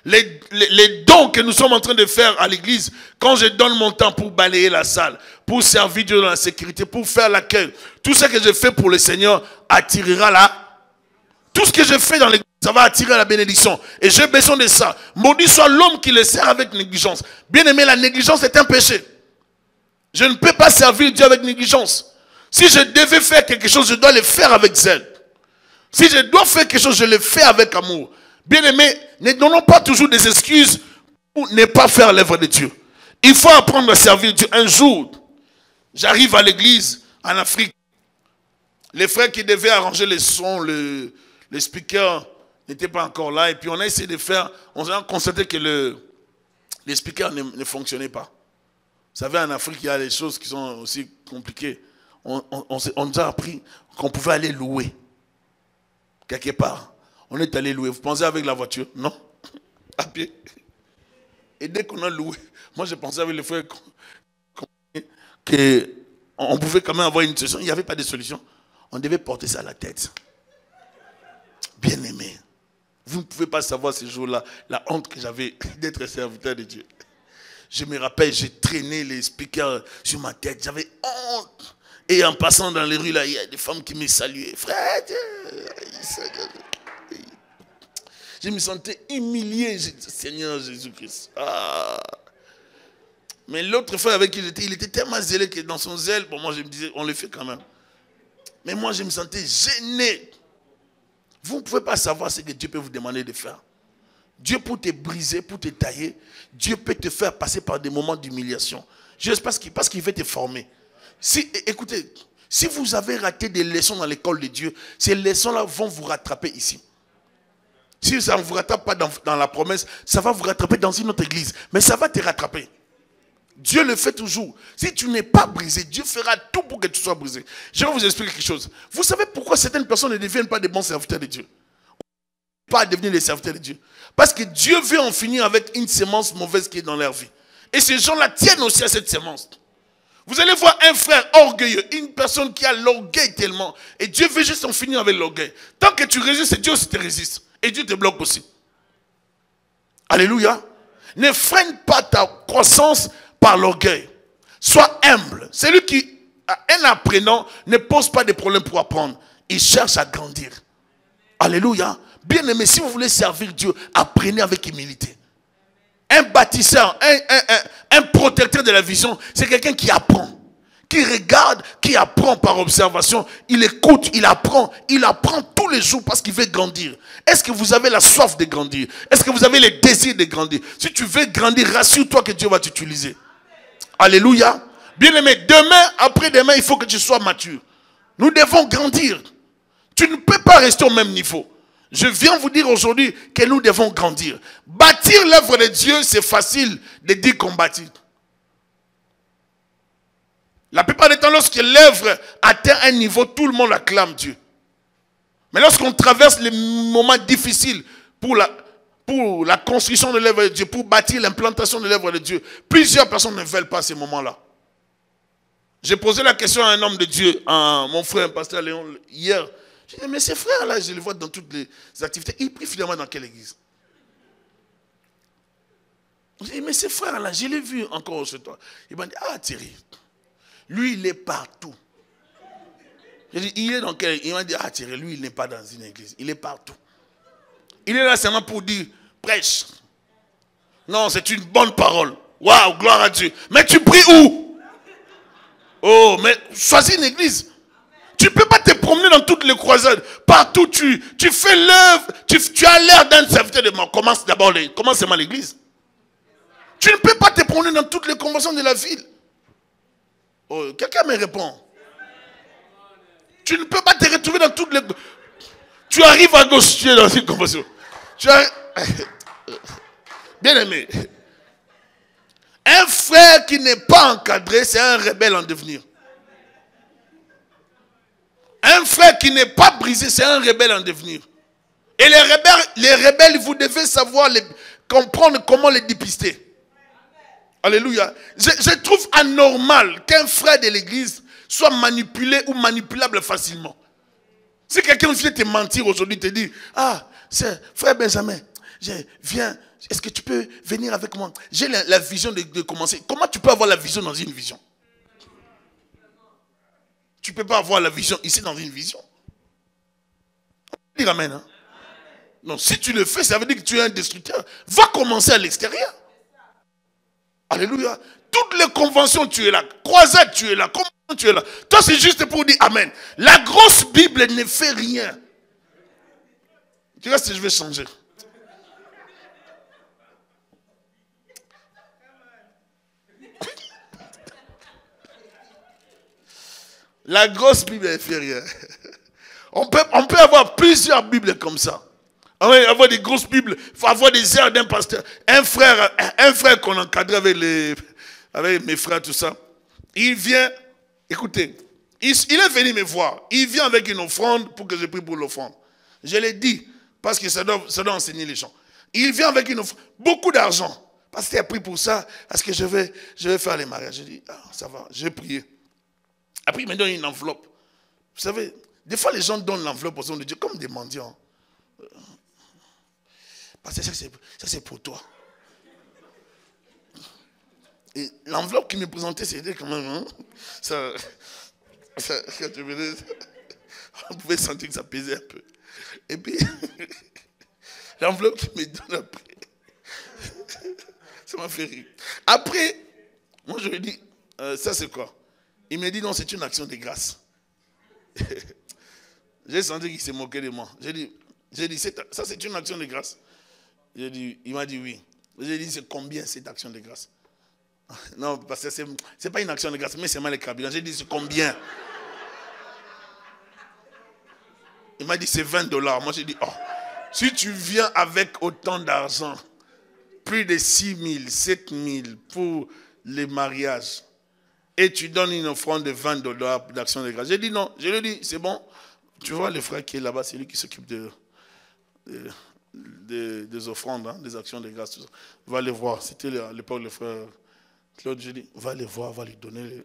les, dons que nous sommes en train de faire à l'église, quand je donne mon temps pour balayer la salle, pour servir Dieu dans la sécurité, pour faire l'accueil, tout ce que je fais pour le Seigneur attirera là. Tout ce que je fais dans l'église, ça va attirer la bénédiction. Et j'ai besoin de ça. Maudit soit l'homme qui le sert avec négligence. Bien aimé, la négligence est un péché. Je ne peux pas servir Dieu avec négligence. Si je devais faire quelque chose, je dois le faire avec zèle. Si je dois faire quelque chose, je le fais avec amour. Bien aimé, ne donnons pas toujours des excuses pour ne pas faire l'œuvre de Dieu. Il faut apprendre à servir Dieu. Un jour, j'arrive à l'église en Afrique. Les frères qui devaient arranger les sons, le, les speakers n'étaient pas encore là. Et puis on a essayé de faire, on a constaté que le, les speakers ne, fonctionnaient pas. Vous savez, en Afrique, il y a des choses qui sont aussi compliquées. On, on nous a appris qu'on pouvait aller louer quelque part. On est allé louer. Vous pensez avec la voiture? Non <laughs> À pied. Et dès qu'on a loué, moi j'ai pensé avec les frères qu'on pouvait quand même avoir une solution. Il n'y avait pas de solution. On devait porter ça à la tête. Bien aimé. Vous ne pouvez pas savoir ce jour-là la honte que j'avais <laughs> d'être serviteur de Dieu. Je me rappelle, j'ai traîné les speakers sur ma tête. J'avais honte. Et en passant dans les rues, là, il y a des femmes qui me saluaient. Frère, je me sentais humilié. Seigneur Jésus-Christ. Ah. Mais l'autre frère avec qui j'étais, il était tellement zélé que dans son zèle, bon, moi je me disais, on le fait quand même. Mais moi je me sentais gêné. Vous ne pouvez pas savoir ce que Dieu peut vous demander de faire. Dieu peut te briser, pour te tailler. Dieu peut te faire passer par des moments d'humiliation. Juste parce qu'il veut te former. Si, écoutez, si vous avez raté des leçons dans l'école de Dieu, ces leçons-là vont vous rattraper ici. Si ça ne vous rattrape pas dans, la promesse, ça va vous rattraper dans une autre église. Mais ça va te rattraper. Dieu le fait toujours. Si tu n'es pas brisé, Dieu fera tout pour que tu sois brisé. Je vais vous expliquer quelque chose. Vous savez pourquoi certaines personnes ne deviennent pas des bons serviteurs de Dieu? Pas devenir des serviteurs de Dieu. Parce que Dieu veut en finir avec une sémence mauvaise qui est dans leur vie. Et ces gens-là tiennent aussi à cette sémence. Vous allez voir un frère orgueilleux, une personne qui a l'orgueil tellement. Et Dieu veut juste en finir avec l'orgueil. Tant que tu résistes, Dieu aussi te résiste. Et Dieu te bloque aussi. Alléluia. Ne freine pas ta croissance par l'orgueil. Sois humble. Celui qui, un apprenant, ne pose pas de problèmes pour apprendre. Il cherche à grandir. Alléluia. Bien aimé, si vous voulez servir Dieu, apprenez avec humilité. Un bâtisseur, un, protecteur de la vision, c'est quelqu'un qui apprend, qui regarde, qui apprend par observation. Il écoute, il apprend, il apprend tous les jours parce qu'il veut grandir. Est-ce que vous avez la soif de grandir? Est-ce que vous avez le désir de grandir? Si tu veux grandir, rassure-toi que Dieu va t'utiliser. Alléluia. Bien aimé, demain, après-demain, il faut que tu sois mature. Nous devons grandir. Tu ne peux pas rester au même niveau. Je viens vous dire aujourd'hui que nous devons grandir. Bâtir l'œuvre de Dieu, c'est facile de dire qu'on bâtit. La plupart des temps, lorsque l'œuvre atteint un niveau, tout le monde acclame Dieu. Mais lorsqu'on traverse les moments difficiles pour la, pour la construction de l'œuvre de Dieu, pour bâtir l'implantation de l'œuvre de Dieu, plusieurs personnes ne veulent pas ces moments-là. J'ai posé la question à un homme de Dieu, à mon frère, pasteur Léon, hier. J'ai dit, mais ces frères-là, je les vois dans toutes les activités. Ils prient finalement dans quelle église? J'ai dit, mais ces frères-là, je l'ai vu encore ce temps. Il m'a dit, ah Thierry, lui, il est partout. Il est dans quelle Il m'a dit, ah Thierry, lui, il n'est pas dans une église. Il est partout. Il est là seulement pour dire, prêche. Non, c'est une bonne parole. Waouh, gloire à Dieu. Mais tu pries où? Oh, mais choisis une église. Tu ne peux pas te promener dans toutes les croisades. Partout, tu, tu fais l'œuvre. Tu, tu, as l'air d'un serviteur de mort. Commence d'abord commence l'église. Tu ne peux pas te promener dans toutes les conventions de la ville. Oh, quelqu'un me répond. Tu ne peux pas te retrouver dans toutes les. Tu arrives à gauche, tu es dans une convention. <laughs> Bien aimé. Un frère qui n'est pas encadré, c'est un rebelle en devenir. Un frère qui n'est pas brisé, c'est un rebelle en devenir. Et les rebelles, les rebelles vous devez savoir les, comprendre comment les dépister. Alléluia. Je, trouve anormal qu'un frère de l'église soit manipulé ou manipulable facilement. Si quelqu'un vient te mentir aujourd'hui, te dit, ah, c'est frère Benjamin, viens, est-ce que tu peux venir avec moi? J'ai la, vision de, de commencer. Comment tu peux avoir la vision dans une vision? Tu ne peux pas avoir la vision ici dans une vision. Dire Amen. Hein? Non, si tu le fais, ça veut dire que tu es un destructeur. Va commencer à l'extérieur. Alléluia. Toutes les conventions, tu es là. Croisade, tu es là. Comment tu es là Toi, c'est juste pour dire Amen. La grosse Bible ne fait rien. Tu vois si je vais changer? La grosse Bible est fait rien. On peut, on peut avoir plusieurs Bibles comme ça. Avoir des grosses Bibles. Faut avoir des airs d'un pasteur. Un frère, un frère qu'on encadrait avec, les, avec mes frères, tout ça. Il vient, écoutez, il, est venu me voir. Il vient avec une offrande pour que je prie pour l'offrande. Je l'ai dit, parce que ça doit, enseigner les gens. Il vient avec une offrande, beaucoup d'argent. Parce qu'il a pris pour ça, parce que je vais, je vais faire les mariages. Je dis, ah, ça va, j'ai prié. Après, il me donne une enveloppe. Vous savez, des fois, les gens donnent l'enveloppe aux hommes de Dieu comme des mendiants. Parce que ça, c'est pour toi. Et l'enveloppe qu'il me présentait, c'était quand même. Hein, ça, ça, on pouvait sentir que ça pesait un peu. Et puis, <laughs> l'enveloppe qu'il me donne après, ça m'a fait rire. Après, moi, je lui dit, euh, ça c'est quoi? Il me dit non, c'est une action de grâce. <laughs> j'ai senti qu'il s'est moqué de moi. J'ai dit, j'ai dit ça c'est une action de grâce. J'ai dit, il m'a dit oui. J'ai dit c'est combien cette action de grâce? <laughs> Non, parce que ce n'est pas une action de grâce, mais c'est mal carburants. J'ai dit, c'est combien? Il m'a dit, c'est 20 dollars. Moi, j'ai dit, oh, si tu viens avec autant d'argent, plus de 6 000, 7 000 pour les mariages, et tu donnes une offrande de 20 dollars d'action de grâce. J'ai dit non, je lui ai dit, c'est bon. Tu vois le frère qui est là-bas, c'est lui qui s'occupe de, des offrandes, hein, des actions de grâce, tout ça. Va les voir. C'était à l'époque le frère Claude. J'ai dit, va les voir, va lui donner.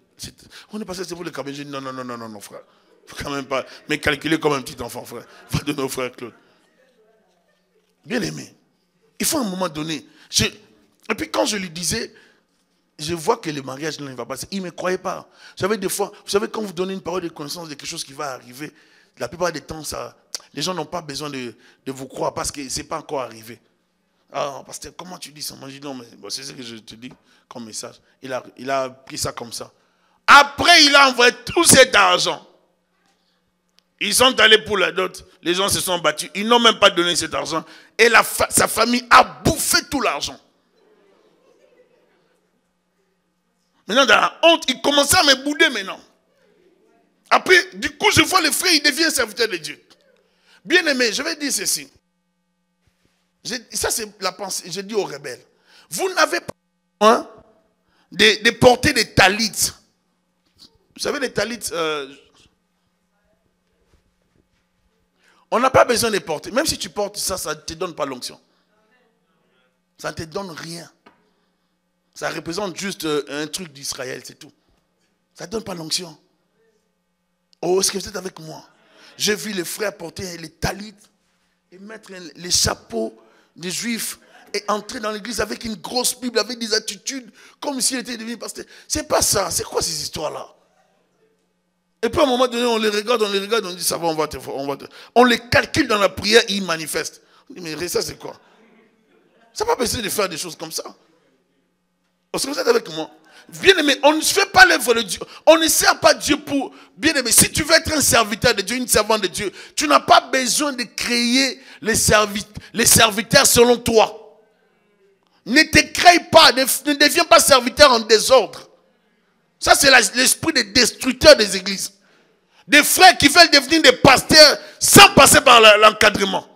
On est passé, c'est pour le cabine. J'ai dit, non, non, non, non, non, non, frère. Faut quand même pas. Mais calculer comme un petit enfant, frère. Va donner au frère Claude. Bien aimé. Il faut un moment donné. Et puis quand je lui disais, je vois que le mariage ne va pas. Il ne me croyait pas. Vous savez, des fois, vous savez, quand vous donnez une parole de connaissance de quelque chose qui va arriver, la plupart des temps, ça, les gens n'ont pas besoin de, vous croire parce que ce n'est pas encore arrivé. Ah, pasteur, comment tu dis ça? Moi, je dis non, mais c'est ce que je te dis comme message. Il a, pris ça comme ça. Après, il a envoyé tout cet argent. Ils sont allés pour la dot. Les gens se sont battus. Ils n'ont même pas donné cet argent. Et la sa famille a bouffé tout l'argent. Maintenant, dans la honte, il commençait à me bouder maintenant. Après, du coup, je vois le frère, il devient serviteur de Dieu. Bien aimé, je vais dire ceci. ça, c'est la pensée. Je dis aux rebelles. Vous n'avez pas besoin de, porter des talites. Vous savez, les talites, euh, on n'a pas besoin de porter. Même si tu portes ça, ça ne te donne pas l'onction. Ça ne te donne rien. Ça représente juste euh, un truc d'Israël, c'est tout. Ça ne donne pas l'onction. Oh, est-ce que vous êtes avec moi? J'ai vu les frères porter les talites et mettre les chapeaux des juifs et entrer dans l'église avec une grosse Bible, avec des attitudes, comme s'il était devenu pasteur. C'est pas ça. C'est quoi ces histoires-là? Et puis à un moment donné, on les regarde, on les regarde, on dit ça va, on va te, on On les calcule dans la prière et ils manifestent. On dit, mais ça c'est quoi? Ça n'a pas besoin de faire des choses comme ça. Est-ce que vous êtes avec moi Bien aimé, on ne fait pas l'œuvre de Dieu. On ne sert pas Dieu pour. Bien aimé, si tu veux être un serviteur de Dieu, une servante de Dieu, tu n'as pas besoin de créer les, les serviteurs selon toi. Ne te crée pas, ne, ne deviens pas serviteur en désordre. Ça, c'est l'esprit des destructeurs des églises. Des frères qui veulent devenir des pasteurs sans passer par l'encadrement.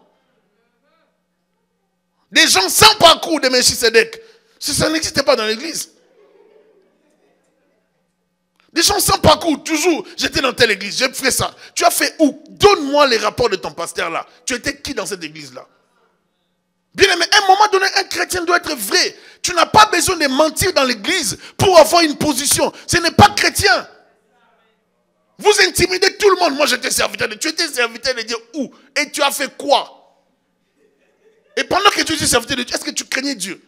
Des gens sans parcours de Melchisedec. Ça n'existait pas dans l'église. Des gens sans parcours, toujours, j'étais dans telle église, j'ai fait ça. Tu as fait où? Donne-moi les rapports de ton pasteur là. Tu étais qui dans cette église là? Bien aimé, à un moment donné, un chrétien doit être vrai. Tu n'as pas besoin de mentir dans l'église pour avoir une position. Ce n'est pas chrétien. Vous intimidez tout le monde. Moi, j'étais serviteur de Dieu. Tu étais serviteur de Dieu où? Et tu as fait quoi? Et pendant que tu étais serviteur de Dieu, est-ce que tu craignais Dieu?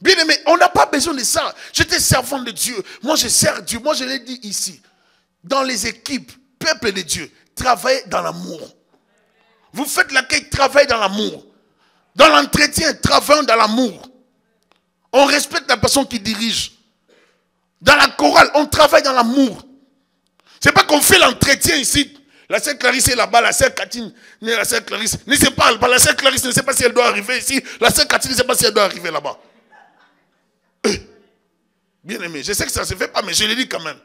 Bien aimé, on n'a pas besoin de ça. J'étais servant de Dieu. Moi, je sers Dieu. Moi, je l'ai dit ici. Dans les équipes, peuple de Dieu, travaillez dans l'amour. Vous faites l'accueil, travaillez dans l'amour. Dans l'entretien, travaillons dans l'amour. On respecte la personne qui dirige. Dans la chorale, on travaille dans l'amour. C'est pas qu'on fait l'entretien ici. La sœur Clarisse est là-bas, la sœur Catine, la sœur Clarisse ne sait pas, la sœur Clarisse ne sait pas si elle doit arriver ici, la sœur Catine ne sait pas si elle doit arriver là-bas. <coughs> Bien aimé, je sais que ça ne se fait pas, mais je le dis quand même.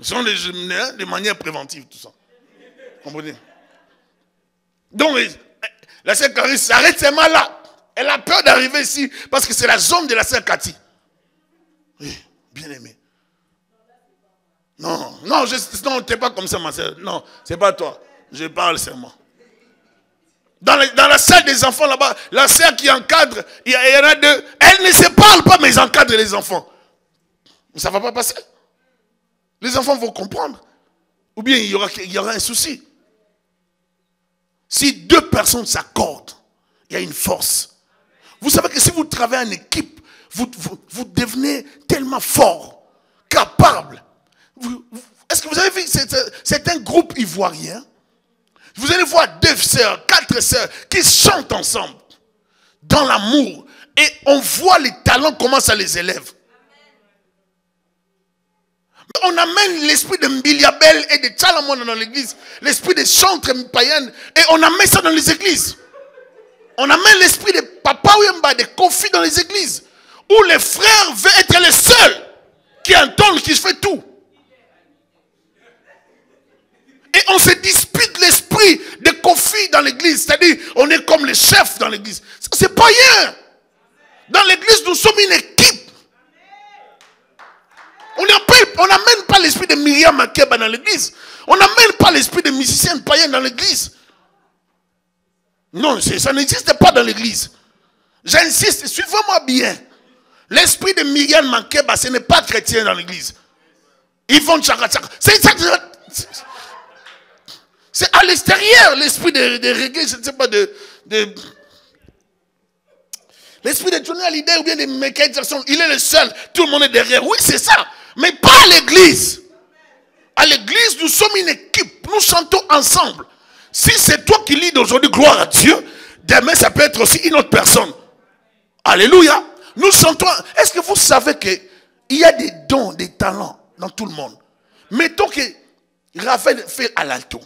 Ce sont des, des manières préventives, tout ça. Comprenez? Donc, la sœur Clarisse s'arrête seulement là. Elle a peur d'arriver ici parce que c'est la zone de la sœur Cathy. Oui, bien aimé. Non, non, je, non, t'es pas comme ça, ma sœur. Non, c'est pas toi. Je parle seulement. Dans, la salle des enfants là-bas, la sœur qui encadre, il y, en a deux. Elle ne se parle pas, mais ils encadrent les enfants. Ça ne va pas passer. Les enfants vont comprendre. Ou bien il y aura, il y aura un souci. Si deux personnes s'accordent, il y a une force. Vous savez que si vous travaillez en équipe, vous, vous, devenez tellement fort, capable. Est-ce que vous avez vu, c'est un groupe ivoirien vous allez voir deux sœurs, quatre sœurs qui chantent ensemble dans l'amour. Et on voit les talents, comment ça les élève. On amène l'esprit de Mbiliabel et de Tchalamon dans l'église, l'esprit des chantres païennes, et on amène ça dans les églises. On amène l'esprit de papa ou de conflits dans les églises. Où les frères veulent être les seuls qui entendent, qui fait tout. Et on se dispute l'esprit de conflit dans l'église. C'est-à-dire, on est comme les chefs dans l'église. Ça, c'est pas rien. Dans l'église, nous sommes une équipe. On n'amène pas l'esprit de Myriam Makeba dans l'église. On n'amène pas l'esprit de musiciens païens dans l'église. Non, ça n'existe pas dans l'église. J'insiste, suivez-moi bien. L'esprit de Myriam Makeba, ce n'est pas chrétien dans l'église. Ils vont tchaka C'est à l'extérieur, l'esprit de, de reggae, je ne sais pas, de, L'esprit de Johnny Hallyday ou bien de Michael il est le seul. Tout le monde est derrière. Oui, c'est ça. Mais pas à l'église. À l'église, nous sommes une équipe. Nous chantons ensemble. Si c'est toi qui lis aujourd'hui, gloire à Dieu, demain, ça peut être aussi une autre personne. Alléluia. Nous chantons. Est-ce que vous savez qu'il y a des dons, des talents dans tout le monde? Mettons que Raphaël fait à l'alto.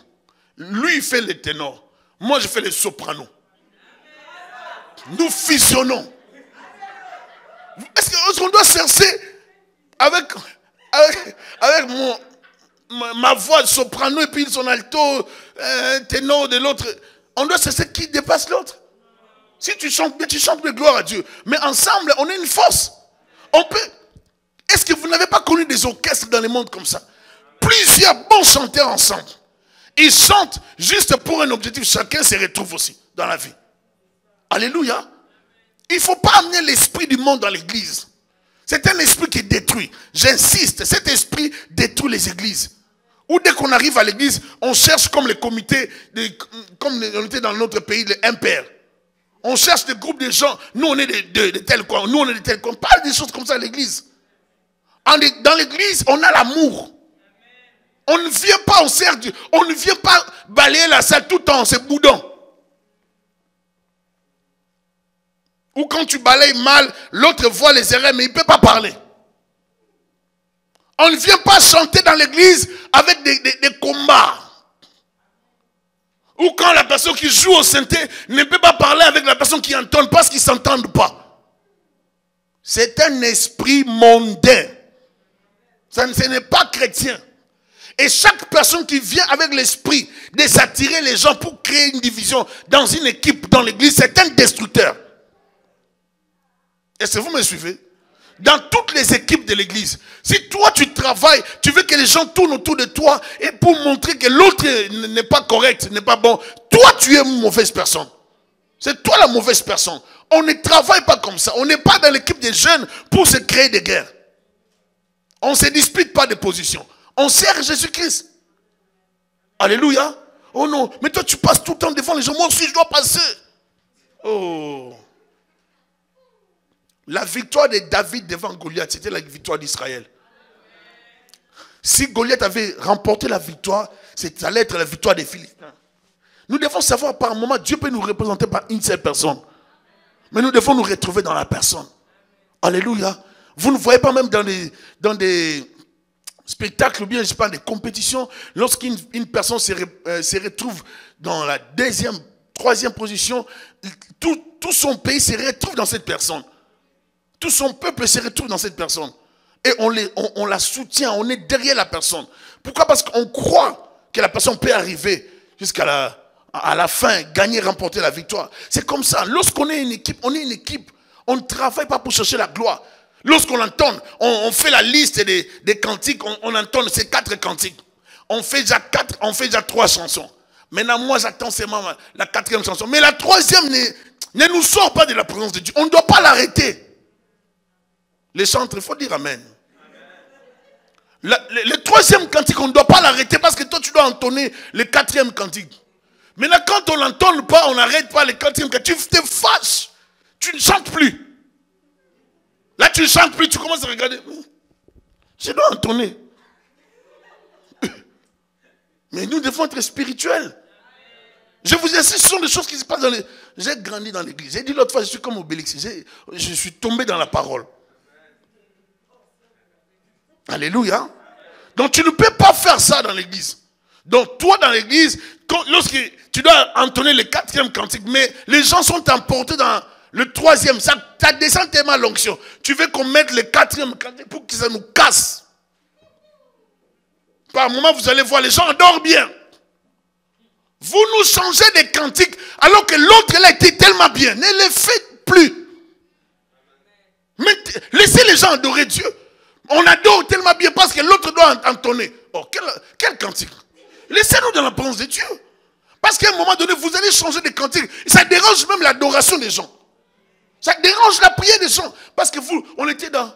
Lui, il fait le ténor. Moi, je fais le soprano. Nous fusionnons. Est-ce qu'on doit chercher avec, avec, mon, ma, voix soprano et puis son alto, un ténor de l'autre? On doit chercher qui dépasse l'autre. Si tu chantes bien, tu chantes de gloire à Dieu. Mais ensemble, on est une force. On peut. Est-ce que vous n'avez pas connu des orchestres dans le monde comme ça? Plusieurs bons chanteurs ensemble. Ils chantent juste pour un objectif. Chacun se retrouve aussi dans la vie. Alléluia. Il ne faut pas amener l'esprit du monde dans l'église. C'est un esprit qui détruit. J'insiste, cet esprit détruit les églises. Ou dès qu'on arrive à l'église, on cherche comme les comités, comme on était dans notre pays, les impairs. On cherche des groupes de gens. Nous, on est de, de, tel coin. Nous, on est de tel coin. On parle des choses comme ça à l'église. Dans l'église, on a l'amour. On ne vient pas au cercle. On ne vient pas balayer la salle tout le temps. C'est boudon. Ou quand tu balayes mal, l'autre voit les erreurs, mais il ne peut pas parler. On ne vient pas chanter dans l'église avec des, combats. Ou quand la personne qui joue au synthé ne peut pas parler avec la personne qui entend parce qu'ils ne s'entendent pas. C'est un esprit mondain. Ça, ce n'est pas chrétien. Et chaque personne qui vient avec l'esprit de s'attirer les gens pour créer une division dans une équipe, dans l'église, c'est un destructeur. Est-ce que vous me suivez? Dans toutes les équipes de l'église, si toi tu travailles, tu veux que les gens tournent autour de toi et pour montrer que l'autre n'est pas correct, n'est pas bon, toi tu es une mauvaise personne. C'est toi la mauvaise personne. On ne travaille pas comme ça. On n'est pas dans l'équipe des jeunes pour se créer des guerres. On ne se dispute pas de positions. On sert Jésus-Christ. Alléluia. Oh non, mais toi tu passes tout le temps devant les gens. Moi aussi je dois passer. Oh. La victoire de David devant Goliath, c'était la victoire d'Israël. Si Goliath avait remporté la victoire, ça allait être la victoire des Philistins. Nous devons savoir par un moment, Dieu peut nous représenter par une seule personne. Mais nous devons nous retrouver dans la personne. Alléluia. Vous ne voyez pas même dans des, dans des spectacles ou bien, je pas, des compétitions, lorsqu'une personne se, euh, se, retrouve dans la deuxième, troisième position, tout, son pays se retrouve dans cette personne. Tout son peuple se retrouve dans cette personne. Et on, la soutient, on est derrière la personne. Pourquoi? Parce qu'on croit que la personne peut arriver jusqu'à la, la fin, gagner, remporter la victoire. C'est comme ça. Lorsqu'on est une équipe, on est une équipe. On ne travaille pas pour chercher la gloire. Lorsqu'on entend, on, fait la liste des, cantiques, on, on entend ces quatre cantiques. On fait déjà quatre, on fait déjà trois chansons. Maintenant, moi, j'attends seulement la quatrième chanson. Mais la troisième ne, ne nous sort pas de la présence de Dieu. On ne doit pas l'arrêter. Les chantres, il faut dire Amen. le, troisième cantique, on ne doit pas l'arrêter parce que toi, tu dois entonner le quatrième cantique. Maintenant, quand on n'entonne pas, on n'arrête pas le quatrième cantique, tu te fâches. Tu ne chantes plus. Là, tu chantes plus, tu commences à regarder. Je dois entonner. Mais nous devons être spirituels. Je vous insiste, ce sont des choses qui se passent dans les... J'ai grandi dans l'église. J'ai dit l'autre fois, je suis comme Obélix. Je suis tombé dans la parole. Alléluia. Donc tu ne peux pas faire ça dans l'église. Donc toi dans l'église, lorsque tu dois entonner le quatrième cantique, mais les gens sont emportés dans le troisième, ça, descend tellement l'onction. Tu veux qu'on mette le quatrième cantique pour que ça nous casse. Par moment, vous allez voir, les gens adorent bien. Vous nous changez des cantiques alors que l'autre, elle a été tellement bien. Ne les faites plus. laissez les gens adorer Dieu. On adore tellement bien parce que l'autre doit entonner. Oh, quel, quel cantique Laissez-nous dans la présence de Dieu. Parce qu'à un moment donné, vous allez changer de cantique. Ça dérange même l'adoration des gens. Ça dérange la prière des gens. Parce que vous, on était dans.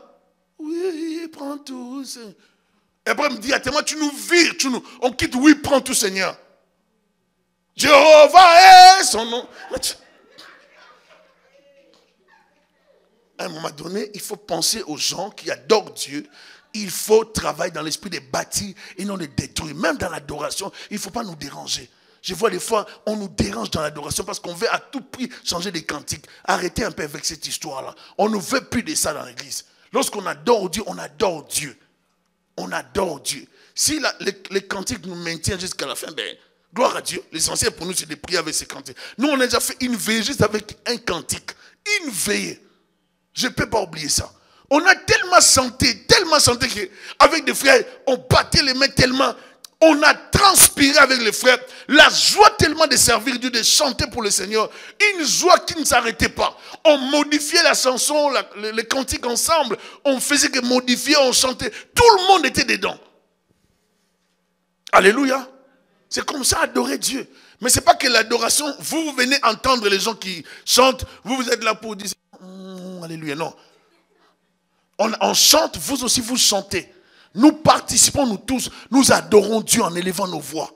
Oui, prends tout. Et me dit, attends, tu nous vires, tu nous, on quitte, oui, prends tout, Seigneur. Jéhovah est son nom. À un moment donné, il faut penser aux gens qui adorent Dieu. Il faut travailler dans l'esprit de bâtir et non de détruire. Même dans l'adoration, il ne faut pas nous déranger. Je vois des fois, on nous dérange dans l'adoration parce qu'on veut à tout prix changer des cantiques. Arrêtez un peu avec cette histoire-là. On ne veut plus de ça dans l'église. Lorsqu'on adore Dieu, on adore Dieu. On adore Dieu. Si les, cantiques nous maintiennent jusqu'à la fin, ben, gloire à Dieu. L'essentiel pour nous, c'est de prier avec ces cantiques. Nous, on a déjà fait une veillée juste avec un cantique. Une veillée. Je ne peux pas oublier ça. On a tellement chanté, tellement chanté qu'avec des frères, on battait les mains tellement. On a transpiré avec les frères. La joie tellement de servir Dieu, de chanter pour le Seigneur. Une joie qui ne s'arrêtait pas. On modifiait la chanson, les, cantiques ensemble. On faisait que modifier, on chantait. Tout le monde était dedans. Alléluia. C'est comme ça adorer Dieu. Mais ce n'est pas que l'adoration, vous, venez entendre les gens qui chantent, vous, vous êtes là pour dire, hum, Alléluia. Non. on chante, vous aussi, vous chantez. Nous participons, nous tous, nous adorons Dieu en élevant nos voix.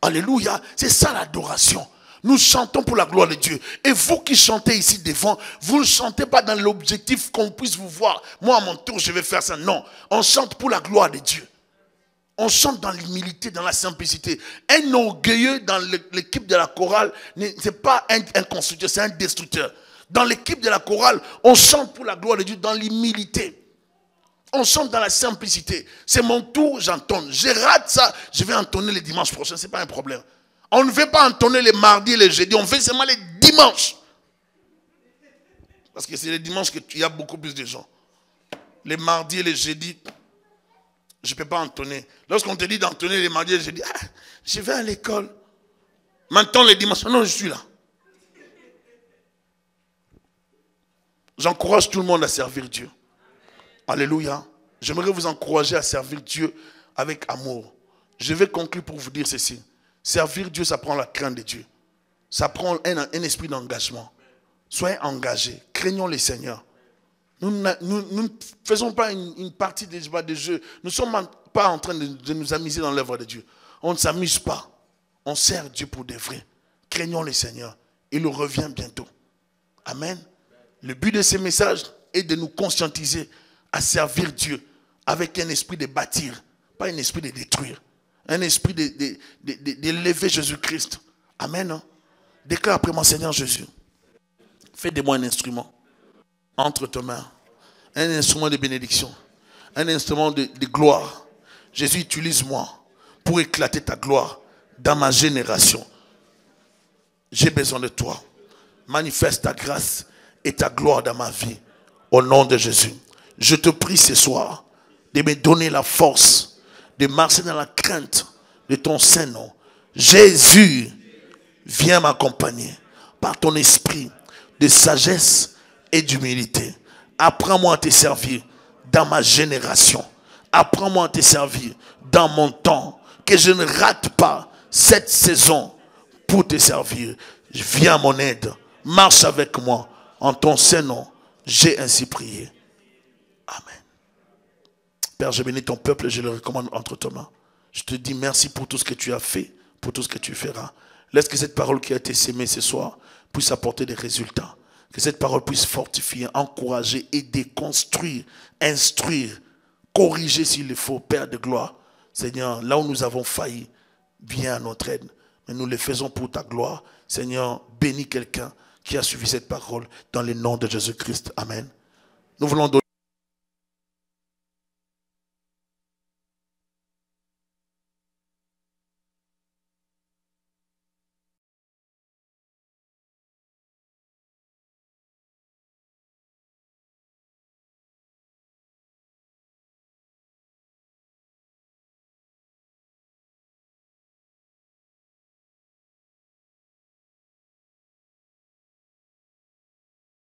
Alléluia. C'est ça l'adoration. Nous chantons pour la gloire de Dieu. Et vous qui chantez ici devant, vous ne chantez pas dans l'objectif qu'on puisse vous voir. Moi, à mon tour, je vais faire ça. Non. On chante pour la gloire de Dieu. On chante dans l'humilité, dans la simplicité. Un orgueilleux dans l'équipe de la chorale, ce n'est pas un, constructeur, c'est un destructeur. Dans l'équipe de la chorale, on chante pour la gloire de Dieu dans l'humilité. On chante dans la simplicité. C'est mon tour, j'entonne. Je rate ça, je vais entonner les dimanches prochains, ce n'est pas un problème. On ne veut pas entonner les mardis et les jeudis, on fait seulement les dimanches. Parce que c'est les dimanches qu'il y a beaucoup plus de gens. Les mardis et les jeudis, je ne peux pas entonner. Lorsqu'on te dit d'entonner les mardis et les jeudis, ah, je vais à l'école. Maintenant les dimanches, non, je suis là. J'encourage tout le monde à servir Dieu. Alléluia. J'aimerais vous encourager à servir Dieu avec amour. Je vais conclure pour vous dire ceci. Servir Dieu, ça prend la crainte de Dieu. Ça prend un, esprit d'engagement. Soyez engagés. Craignons les Seigneurs. Nous, ne faisons pas une, partie des, jeux. Nous ne sommes pas en train de, nous amuser dans l'œuvre de Dieu. On ne s'amuse pas. On sert Dieu pour des vrais. Craignons les Seigneurs. Il revient bientôt. Amen. Le but de ces messages est de nous conscientiser à servir Dieu avec un esprit de bâtir, pas un esprit de détruire. Un esprit d'élever Jésus-Christ. Amen. Hein? Déclare après mon Seigneur Jésus. Fais de moi un instrument entre tes mains. Un instrument de bénédiction. Un instrument de, de gloire. Jésus, utilise-moi pour éclater ta gloire dans ma génération. J'ai besoin de toi. Manifeste ta grâce et ta gloire dans ma vie. Au nom de Jésus. Je te prie ce soir de me donner la force de marcher dans la crainte de ton Saint-Nom. Jésus, viens m'accompagner par ton esprit de sagesse et d'humilité. Apprends-moi à te servir dans ma génération. Apprends-moi à te servir dans mon temps. Que je ne rate pas cette saison pour te servir. Viens mon aide. Marche avec moi. En ton Saint-Nom, j'ai ainsi prié. Père, je bénis ton peuple et je le recommande entre tes mains. Je te dis merci pour tout ce que tu as fait, pour tout ce que tu feras. Laisse que cette parole qui a été sémée ce soir puisse apporter des résultats. Que cette parole puisse fortifier, encourager, aider, construire, instruire, corriger s'il le faut, Père de gloire. Seigneur, là où nous avons failli, viens à notre aide. Mais nous le faisons pour ta gloire. Seigneur, bénis quelqu'un qui a suivi cette parole dans le nom de Jésus-Christ. Amen. Nous voulons